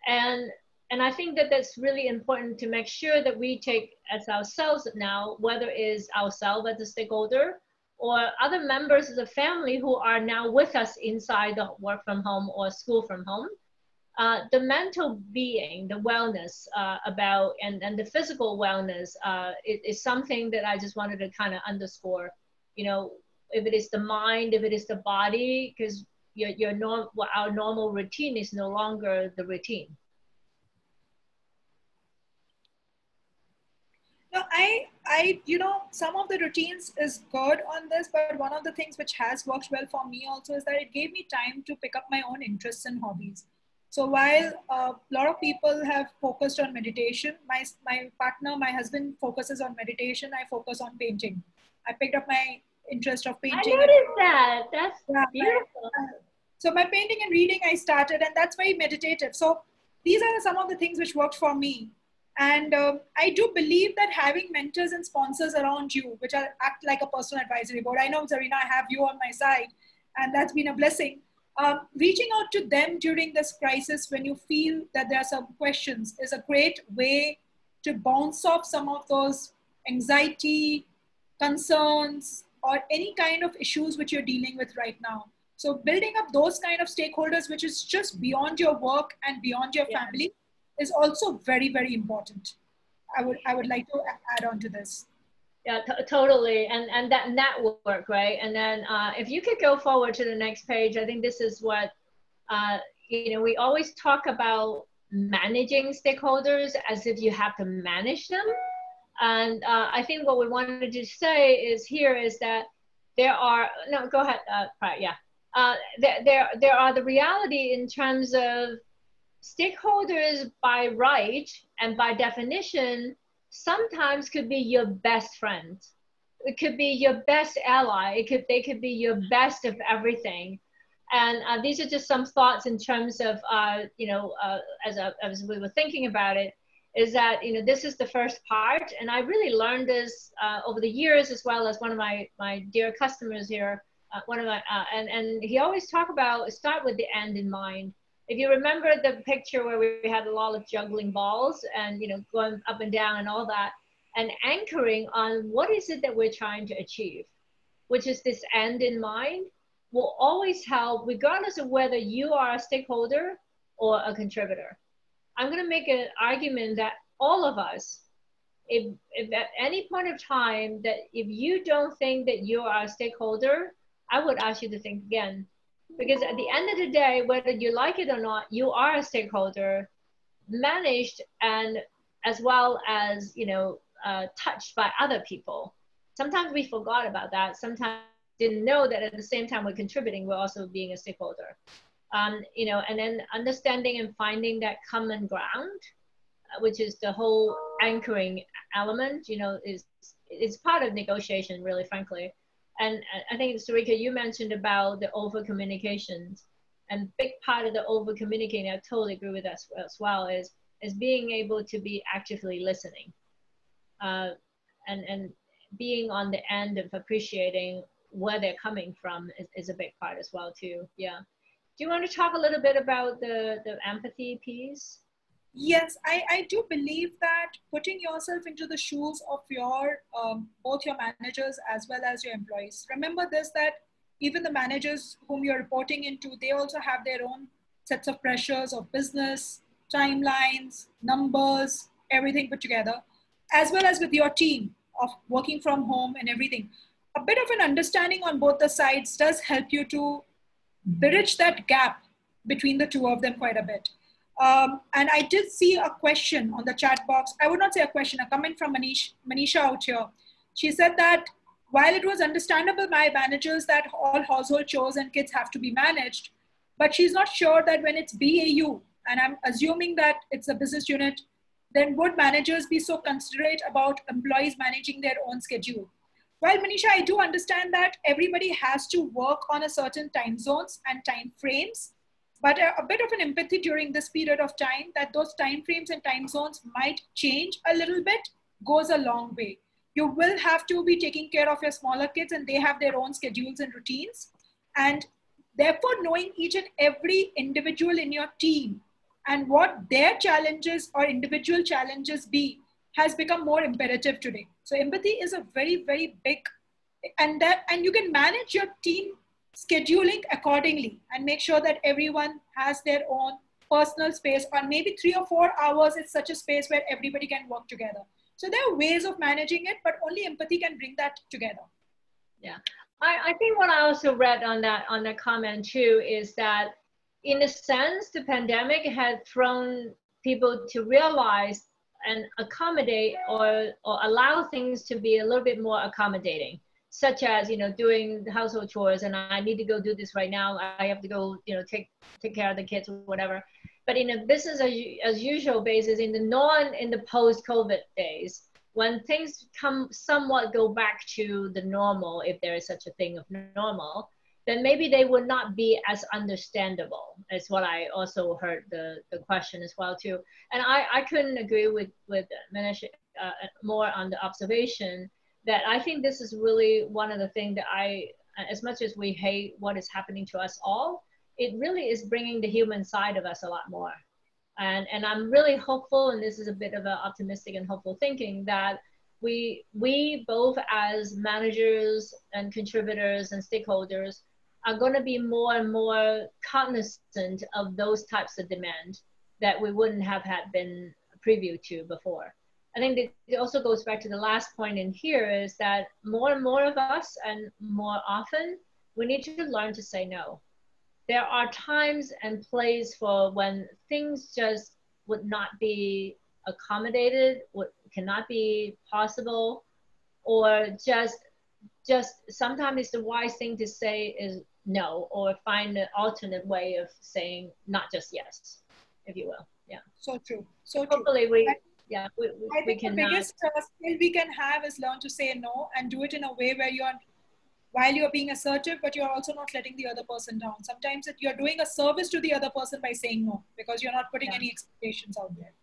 and and I think that that's really important to make sure that we take as ourselves now, whether it's ourselves as a stakeholder or other members of the family who are now with us inside the work from home or school from home. Uh, the mental being, the wellness uh, about, and, and the physical wellness uh, is, is something that I just wanted to kind of underscore. You know, if it is the mind, if it is the body, because your, your norm, our normal routine is no longer the routine. No, I I you know, some of the routines is good on this, but one of the things which has worked well for me also is that it gave me time to pick up my own interests and hobbies. So while a lot of people have focused on meditation, my, my partner, my husband focuses on meditation, I focus on painting. I picked up my interest of painting. I noticed that. That's yeah, beautiful. My, uh, so my painting and reading I started, and that's very meditative. So these are some of the things which worked for me. And um, I do believe that having mentors and sponsors around you, which are, act like a personal advisory board. I know, Zarina, I have you on my side, and that's been a blessing. Um, reaching out to them during this crisis when you feel that there are some questions is a great way to bounce off some of those anxiety, concerns, or any kind of issues which you're dealing with right now. So building up those kind of stakeholders, which is just beyond your work and beyond your yeah. family, is also very, very important. I would, I would like to add on to this. Yeah, totally. And, and that network, right? And then uh, if you could go forward to the next page, I think this is what, uh, you know, we always talk about managing stakeholders as if you have to manage them. And uh, I think what we wanted to say is here is that there are, no, go ahead, uh, yeah. Uh, there, there, there are the reality in terms of stakeholders by right and by definition sometimes could be your best friend. It could be your best ally. It could they could be your best of everything. And uh, these are just some thoughts in terms of uh, you know uh, as, a, as we were thinking about it is that you know this is the first part and i really learned this uh, over the years as well as one of my my dear customers here uh, one of my uh, and and he always talk about start with the end in mind. If you remember the picture where we had a lot of juggling balls and you know going up and down and all that and anchoring on what is it that we're trying to achieve which is this end in mind will always help regardless of whether you are a stakeholder or a contributor i'm going to make an argument that all of us if, if at any point of time that if you don't think that you are a stakeholder i would ask you to think again. Because at the end of the day whether you like it or not you are a stakeholder managed and as well as you know uh, touched by other people. Sometimes we forgot about that. Sometimes didn't know that at the same time we're contributing we're also being a stakeholder um, you know and then understanding and finding that common ground uh, which is the whole anchoring element you know is is part of negotiation really frankly and I think Sarika, you mentioned about the over communications, and big part of the over communicating, I totally agree with that as well, is is being able to be actively listening, uh, and and being on the end of appreciating where they're coming from is, is a big part as well too. Yeah. Do you want to talk a little bit about the the empathy piece? Yes, I, I do believe that putting yourself into the shoes of your um, both your managers as well as your employees. Remember this that even the managers whom you're reporting into, they also have their own sets of pressures of business, timelines, numbers, everything put together, as well as with your team of working from home and everything. A bit of an understanding on both the sides does help you to bridge that gap between the two of them quite a bit. Um, and I did see a question on the chat box. I would not say a question, a comment from Manish, Manisha out here. She said that while it was understandable by managers that all household chores and kids have to be managed, but she's not sure that when it's BAU, and I'm assuming that it's a business unit, then would managers be so considerate about employees managing their own schedule? Well, Manisha, I do understand that everybody has to work on a certain time zones and time frames but a, a, bit of an empathy during this period of time that those time frames and time zones might change a little bit goes a long way. You will have to be taking care of your smaller kids and they have their own schedules and routines. And therefore knowing each and every individual in your team and what their challenges or individual challenges be has become more imperative today. So empathy is a very very big and that and you can manage your team scheduling accordingly and make sure that everyone has their own personal space or maybe three or four hours is such a space where everybody can work together. So there are ways of managing it but only empathy can bring that together. Yeah. I, I think what i also read on that on that comment too is that in a sense the pandemic had thrown people to realize and accommodate or, or allow things to be a little bit more accommodating such as you know doing the household chores and i need to go do this right now i have to go you know take take care of the kids or whatever. But in a business as, as usual basis in the non in the post covid days when things come somewhat go back to the normal if there is such a thing of normal then maybe they would not be as understandable is what i also heard the, the question as well too and i, I couldn't agree with with Manish, uh, more on the observation that I think this is really one of the things that I, as much as we hate what is happening to us all, it really is bringing the human side of us a lot more. And, and I'm really hopeful, and this is a bit of an optimistic and hopeful thinking that we, we both as managers and contributors and stakeholders are going to be more and more cognizant of those types of demand that we wouldn't have had been preview to before. I think it also goes back to the last point in here is that more and more of us and more often we need to learn to say no. There are times and places for when things just would not be accommodated, would cannot be possible, or just just sometimes it's the wise thing to say is no or find an alternate way of saying not just yes, if you will. Yeah. So true. So true. Hopefully we yeah we, we, I think the biggest uh, skill we can have is learn to say no and do it in a way where you're while you're being assertive but you're also not letting the other person down sometimes it, you're doing a service to the other person by saying no because you're not putting yeah. any expectations out there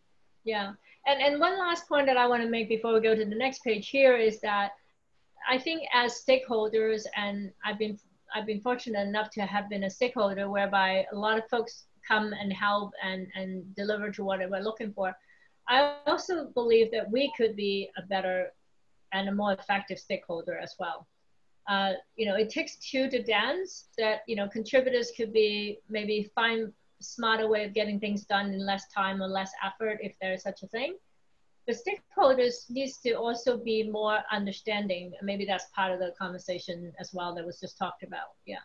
yeah and and one last point that i want to make before we go to the next page here is that i think as stakeholders and i've been i've been fortunate enough to have been a stakeholder whereby a lot of folks come and help and and deliver to what we're looking for I also believe that we could be a better and a more effective stakeholder as well. Uh, you know, it takes two to dance. That you know, contributors could be maybe find smarter way of getting things done in less time or less effort if there is such a thing. The stakeholders needs to also be more understanding. Maybe that's part of the conversation as well that was just talked about. Yeah.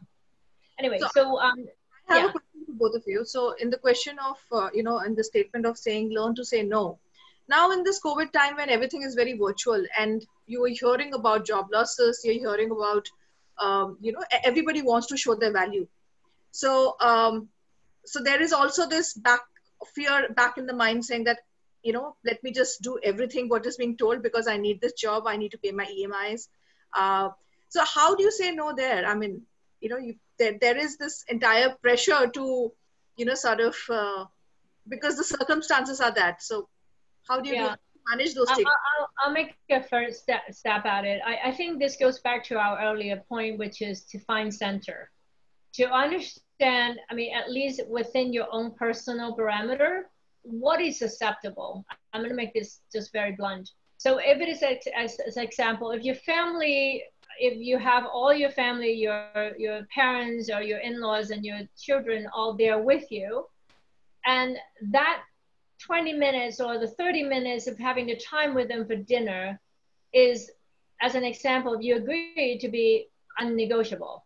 Anyway, so, so um, I have yeah. a question for both of you. So, in the question of, uh, you know, in the statement of saying learn to say no. Now, in this COVID time when everything is very virtual and you are hearing about job losses, you're hearing about, um, you know, everybody wants to show their value. So, um, so there is also this back fear back in the mind saying that, you know, let me just do everything what is being told because I need this job, I need to pay my EMIs. Uh, so, how do you say no there? I mean, you know, you there, there is this entire pressure to you know sort of uh, because the circumstances are that so how do you yeah. do, manage those things I'll, I'll, make a first step, step at it I, I think this goes back to our earlier point which is to find center to understand i mean at least within your own personal parameter what is acceptable i'm going to make this just very blunt so if it is as, as, as example if your family if you have all your family, your your parents or your in-laws and your children all there with you, and that 20 minutes or the 30 minutes of having the time with them for dinner is, as an example, if you agree to be unnegotiable,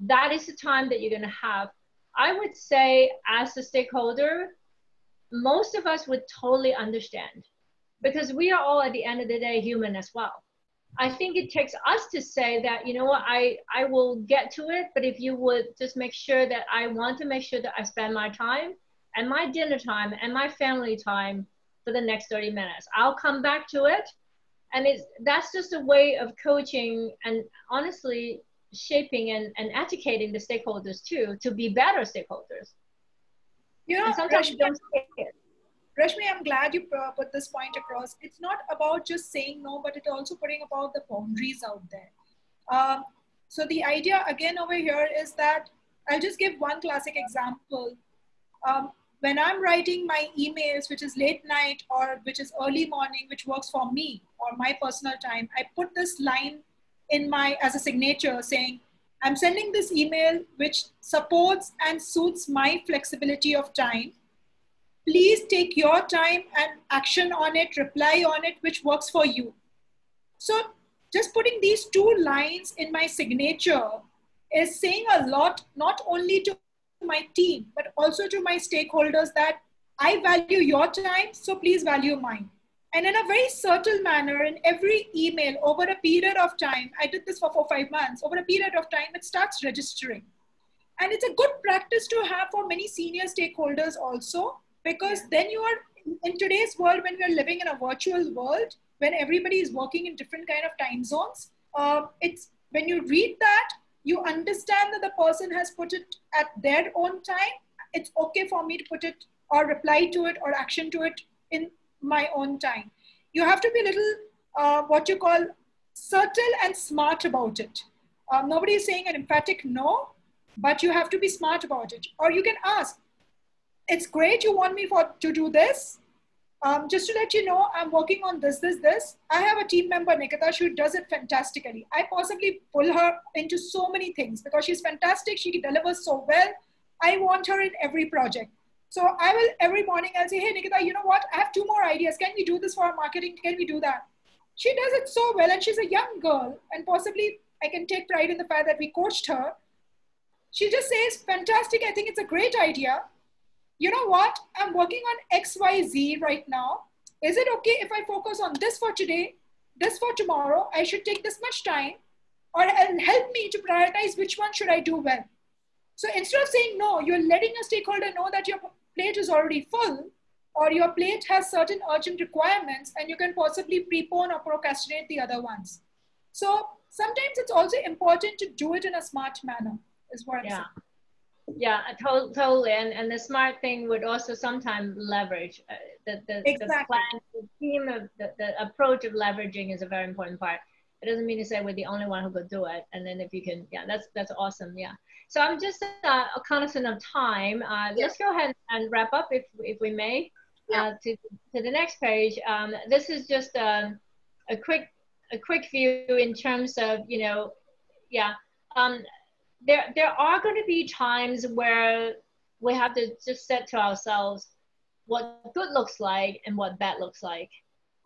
that is the time that you're going to have. I would say, as a stakeholder, most of us would totally understand because we are all at the end of the day human as well I think it takes us to say that, you know what, I, I will get to it, but if you would just make sure that I want to make sure that I spend my time and my dinner time and my family time for the next 30 minutes. I'll come back to it. And it's, that's just a way of coaching and honestly shaping and, and educating the stakeholders too to be better stakeholders. You know, and sometimes you don't say it. Rashmi, I'm glad you put this point across. It's not about just saying no, but it's also putting about the boundaries out there. Um, so the idea again over here is that I'll just give one classic example. Um, when I'm writing my emails, which is late night or which is early morning, which works for me or my personal time, I put this line in my as a signature saying, I'm sending this email which supports and suits my flexibility of time please take your time and action on it, reply on it, which works for you. So just putting these two lines in my signature is saying a lot, not only to my team, but also to my stakeholders that I value your time, so please value mine. And in a very subtle manner, in every email over a period of time, I did this for four, five months, over a period of time, it starts registering. And it's a good practice to have for many senior stakeholders also, because then you are in today's world, when we're living in a virtual world, when everybody is working in different kind of time zones, uh, it's when you read that, you understand that the person has put it at their own time. It's okay for me to put it or reply to it or action to it in my own time. You have to be a little, uh, what you call, subtle and smart about it. Um, nobody is saying an emphatic no, but you have to be smart about it. Or you can ask, it's great you want me for to do this. Um, just to let you know, I'm working on this, this, this. I have a team member, Nikita, who does it fantastically. I possibly pull her into so many things because she's fantastic. She delivers so well. I want her in every project. So I will every morning I'll say, hey Nikita, you know what? I have two more ideas. Can we do this for our marketing? Can we do that? She does it so well, and she's a young girl, and possibly I can take pride in the fact that we coached her. She just says, fantastic, I think it's a great idea. You know what? I'm working on XYZ right now. Is it okay if I focus on this for today, this for tomorrow? I should take this much time, or help me to prioritize which one should I do well. So instead of saying no, you're letting a stakeholder know that your plate is already full or your plate has certain urgent requirements and you can possibly prepone or procrastinate the other ones. So sometimes it's also important to do it in a smart manner is what yeah. I'm Yeah, to- totally. And, and the smart thing would also sometimes leverage uh, the, the, exactly. the plan, the team of the, the approach of leveraging is a very important part. It doesn't mean to say we're the only one who could do it. And then if you can, yeah, that's, that's awesome. Yeah. So I'm just uh, cognizant of time. Uh, let's go ahead and wrap up if, if we may. Yeah. Uh, to, to the next page. Um, this is just um, a quick a quick view in terms of you know, yeah. Um, there there are going to be times where we have to just set to ourselves what good looks like and what bad looks like.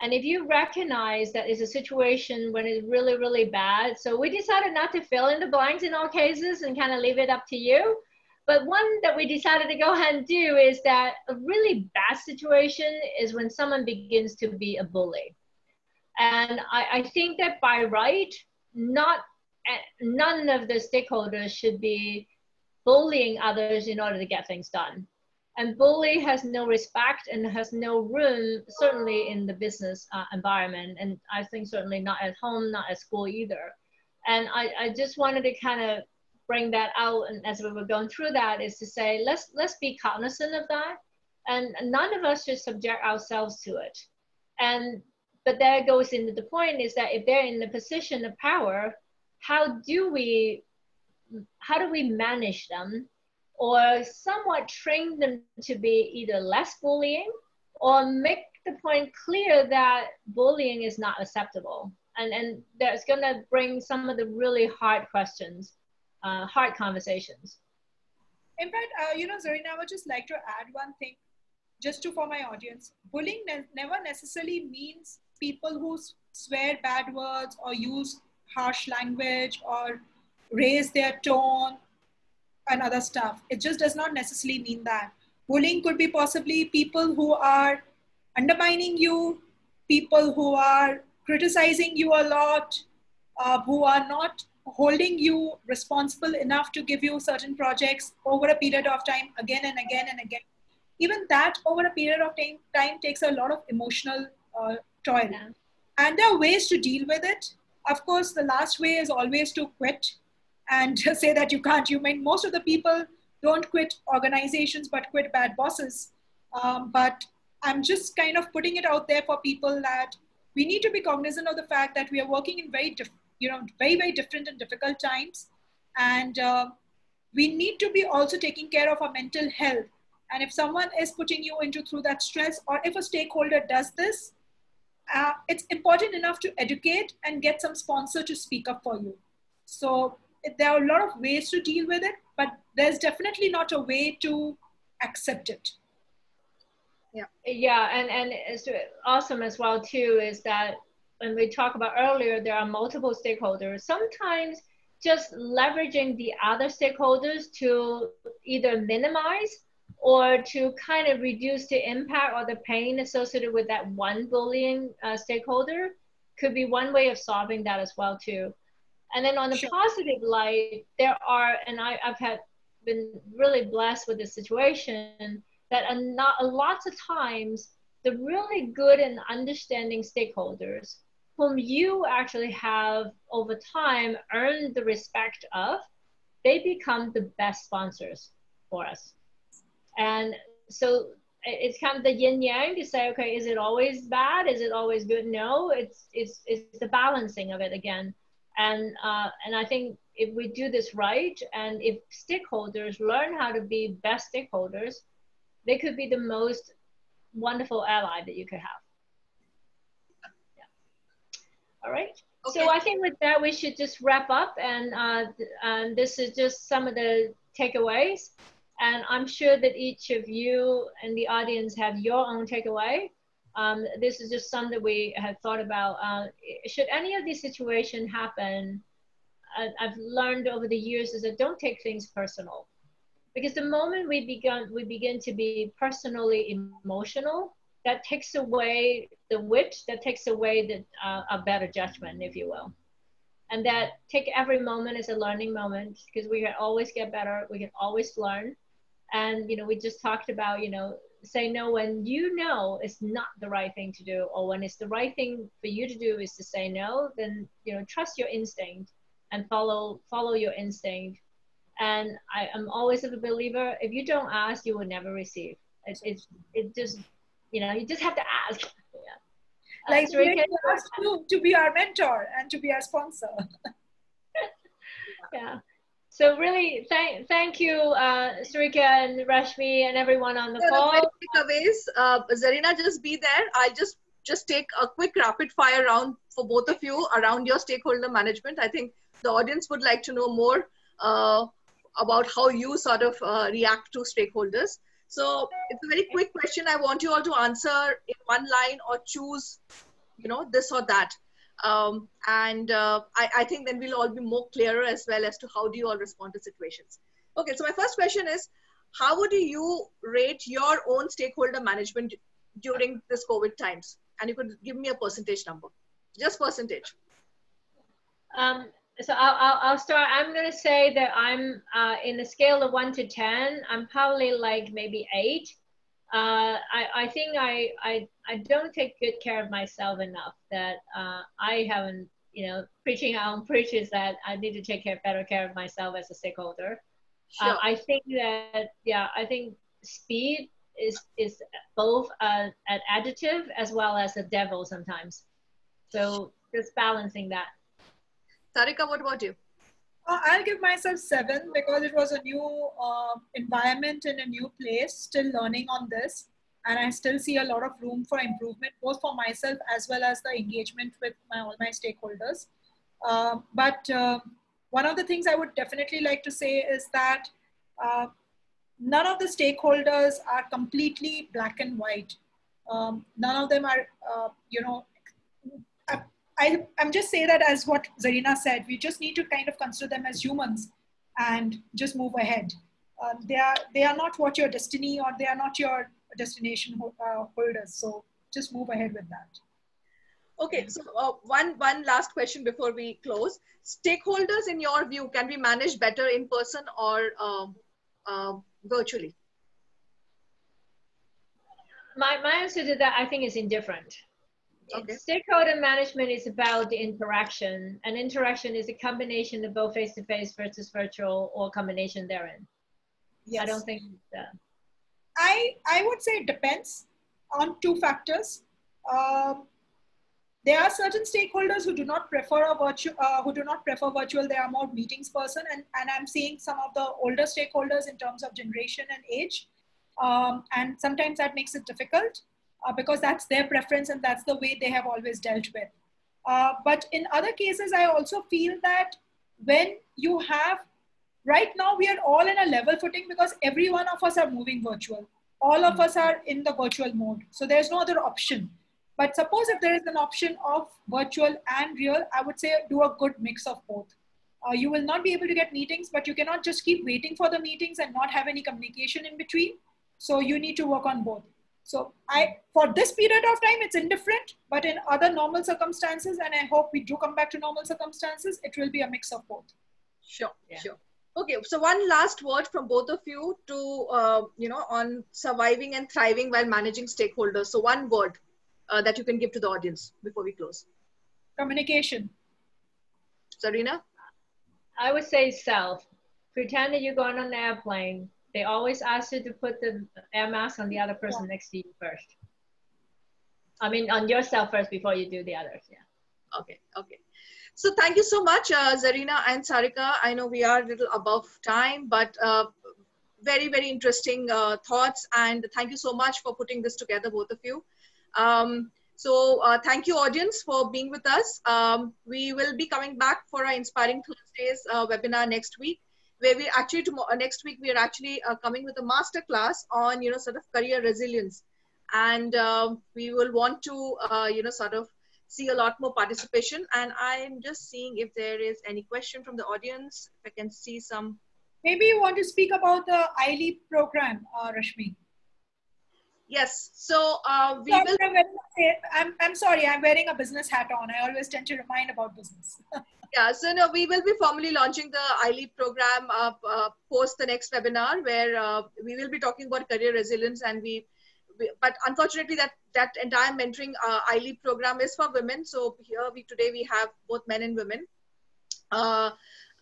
And if you recognize that it's a situation when it's really, really bad, so we decided not to fill in the blanks in all cases and kind of leave it up to you. But one that we decided to go ahead and do is that a really bad situation is when someone begins to be a bully. And I, I think that by right, not eh, none of the stakeholders should be bullying others in order to get things done. And bully has no respect and has no room, certainly in the business uh, environment. And I think certainly not at home, not at school either. And I, I just wanted to kind of bring that out. And as we were going through that, is to say, let's, let's be cognizant of that. And none of us should subject ourselves to it. And, but that goes into the point is that if they're in a position of power, how do we, how do we manage them or somewhat train them to be either less bullying or make the point clear that bullying is not acceptable. And, and that's going to bring some of the really hard questions, uh, hard conversations. In fact, uh, you know, Zarina, I would just like to add one thing just to for my audience. Bullying ne- never necessarily means people who swear bad words or use harsh language or raise their tone and other stuff. It just does not necessarily mean that. Bullying could be possibly people who are undermining you, people who are criticizing you a lot, uh, who are not holding you responsible enough to give you certain projects over a period of time again and again and again. Even that over a period of time, time takes a lot of emotional uh, toil. Yeah. And there are ways to deal with it. Of course, the last way is always to quit and say that you can't. You mean most of the people don't quit organizations but quit bad bosses. Um, but I'm just kind of putting it out there for people that we need to be cognizant of the fact that we are working in very, you know, very, very different and difficult times. And uh, we need to be also taking care of our mental health. And if someone is putting you into through that stress, or if a stakeholder does this, uh, it's important enough to educate and get some sponsor to speak up for you. So there are a lot of ways to deal with it, but there's definitely not a way to accept it. Yeah, yeah, and and it's awesome as well too is that when we talk about earlier, there are multiple stakeholders. Sometimes just leveraging the other stakeholders to either minimize or to kind of reduce the impact or the pain associated with that one bullying uh, stakeholder could be one way of solving that as well too. And then on the sure. positive light, there are, and I, I've had been really blessed with the situation that a, not, a lots of times the really good and understanding stakeholders whom you actually have over time earned the respect of, they become the best sponsors for us. And so it's kind of the yin yang to say, okay, is it always bad? Is it always good? No, it's it's it's the balancing of it again. And uh, and I think if we do this right, and if stakeholders learn how to be best stakeholders, they could be the most wonderful ally that you could have. Yeah. All right. Okay. So I think with that, we should just wrap up. And, uh, and this is just some of the takeaways. And I'm sure that each of you and the audience have your own takeaway. Um, this is just something we have thought about. Uh, should any of these situations happen, I, I've learned over the years is that don't take things personal. Because the moment we begin, we begin to be personally emotional, that takes away the wit, that takes away the, uh, a better judgment, if you will and that take every moment as a learning moment because we can always get better we can always learn and you know we just talked about you know say no when you know it's not the right thing to do or when it's the right thing for you to do is to say no then you know trust your instinct and follow follow your instinct. And I am always a believer if you don't ask you will never receive. It's it's it just you know you just have to ask. Yeah. like uh, we asked you to be our mentor and to be our sponsor. Yeah so really, thank thank you, uh, Sarika and Rashmi and everyone on the so call. The takeaways, uh, Zarina, just be there. I'll just just take a quick rapid fire round for both of you around your stakeholder management. I think the audience would like to know more uh, about how you sort of uh, react to stakeholders. So it's a very quick question. I want you all to answer in one line or choose, you know, this or that. Um, and uh, I, I, think then we'll all be more clearer as well as to how do you all respond to situations. Okay, so my first question is, how would you rate your own stakeholder management during this COVID times? And you could give me a percentage number, just percentage. Um, so I'll, I'll, start. I'm going to say that I'm uh, in a scale of one to 10, I'm probably like maybe eight uh, I, I think I, I, I don't take good care of myself enough that uh, I haven't, you know, preaching our own preaches that I need to take care, better care of myself as a stakeholder. Uh, sure. Uh, I think that, yeah, I think speed is, is both a, an additive as well as a devil sometimes. So just balancing that. Sarika, what about you? Uh, I'll give myself seven because it was a new uh, environment in a new place, still learning on this. And I still see a lot of room for improvement, both for myself as well as the engagement with my, all my stakeholders. Uh, but um, one of the things I would definitely like to say is that uh, none of the stakeholders are completely black and white. Um, none of them are, uh, you know, I, I'm just say that as what Zarina said, we just need to kind of consider them as humans and just move ahead. Um, they are they are not what your destiny or they are not your destination uh, holders. So just move ahead with that. Okay, so uh, one one last question before we close. Stakeholders, in your view, can be managed better in person or um, uh, virtually? My my answer to that I think is indifferent. Okay. Stakeholder management is about the interaction, and interaction is a combination of both face-to-face versus virtual or combination therein. Yes. I don't think that. I, I would say it depends on two factors. Um, there are certain stakeholders who do not prefer a virtual, uh, who do not prefer virtual. They are more meetings person, and, and I'm seeing some of the older stakeholders in terms of generation and age, um, and sometimes that makes it difficult uh, because that's their preference and that's the way they have always dealt with. Uh, but in other cases, I also feel that when you have, right now we are all in a level footing because every one of us are moving virtual. All of us are in the virtual mode. So there's no other option. But suppose if there is an option of virtual and real, I would say do a good mix of both. Uh, you will not be able to get meetings, but you cannot just keep waiting for the meetings and not have any communication in between So you need to work on both. So I, for this period of time, it's indifferent, but in other normal circumstances, and I hope we do come back to normal circumstances, it will be a mix of both. Sure, yeah. sure. Okay, so one last word from both of you to, uh, you know, on surviving and thriving while managing stakeholders. So one word uh, that you can give to the audience before we close. Communication. Zarina? I would say self. Pretend that you're going on an airplane. They always ask you to put the air mask on the other person yeah. next to you first. I mean, on yourself first before you do the others. Yeah. Okay. Okay. So thank you so much, uh, Zarina and Sarika. I know we are a little above time, but uh, very, very interesting uh, thoughts. And thank you so much for putting this together, both of you. Um, so uh, thank you, audience, for being with us. Um, we will be coming back for our Inspiring Thursdays uh, webinar next week, where we actually, tomorrow, uh, next week, we are actually coming with a master class on, you know, sort of career resilience. And um, we will want to, you know, sort of see a lot more participation. And I'm just seeing if there is any question from the audience. If I can see some. Maybe you want to speak about the iLeap program, uh, Rashmi. Yes. So uh, we sorry, will. I'm, I'm sorry. I'm wearing a business hat on. I always tend to remind about business. yeah. So no, we will be formally launching the iLeap program uh, uh, post the next webinar, where uh, we will be talking about career resilience, and we but unfortunately that that entire mentoring uh, iLeap program is for women. So here we today we have both men and women. Uh,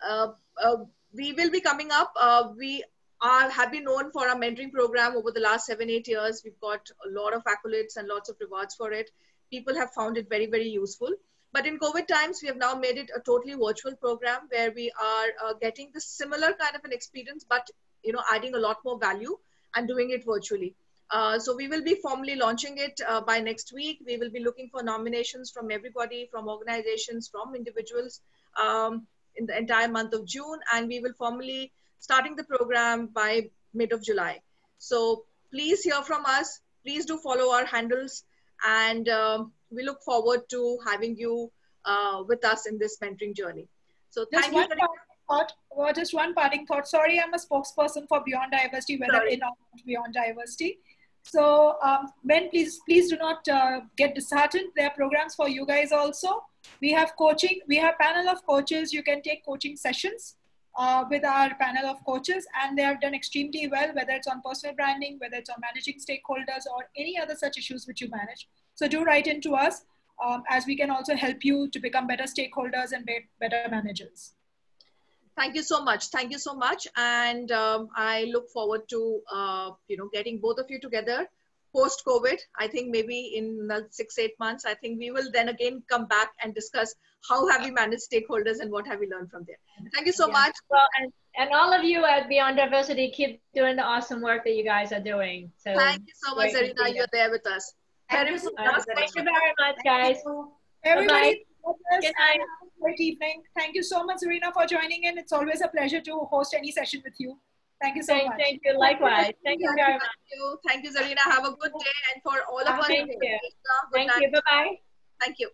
uh, uh we will be coming up. We are have been known for our mentoring program over the last seven eight years. We've got a lot of accolades and lots of rewards for it. People have found it very very useful. But in COVID times, we have now made it a totally virtual program where we are uh, getting the similar kind of an experience, but you know, adding a lot more value and doing it virtually. Uh, so we will be formally launching it uh, by next week. We will be looking for nominations from everybody, from organizations, from individuals um, in the entire month of June. And we will formally starting the program by mid of July. So please hear from us. Please do follow our handles. And um, we look forward to having you uh, with us in this mentoring journey. So thank just you. thought, well, just one parting thought. Sorry, I'm a spokesperson for Beyond Diversity, whether Sorry. in or Beyond Diversity. So um, Ben, please please do not uh, get disheartened. There are programs for you guys also. We have coaching. We have panel of coaches. You can take coaching sessions uh, with our panel of coaches, and they have done extremely well. Whether it's on personal branding, whether it's on managing stakeholders, or any other such issues which you manage. So do write in to us, um, as we can also help you to become better stakeholders and be better managers. Thank you so much. Thank you so much. And um, i look forward to uh, you know getting both of you together post covid i think maybe in six eight months i think we will then again come back and discuss how have we managed stakeholders and what have we learned from there. Thank you so yeah. much. Well and, and all of you at beyond diversity keep doing the awesome work that you guys are doing. So thank you so much Zarina. you're there with us thank, you, so much, thank you very much guys everybody Good night. Great evening. Thank you so much, Zarina, for joining in. It's always a pleasure to host any session with you. Thank you so thank, much. Thank you. Likewise. Thank you very much. Thank you. Thank you, Zarina. Have a good day. And for all of us, thank you. Thank you. Bye-bye. Thank you.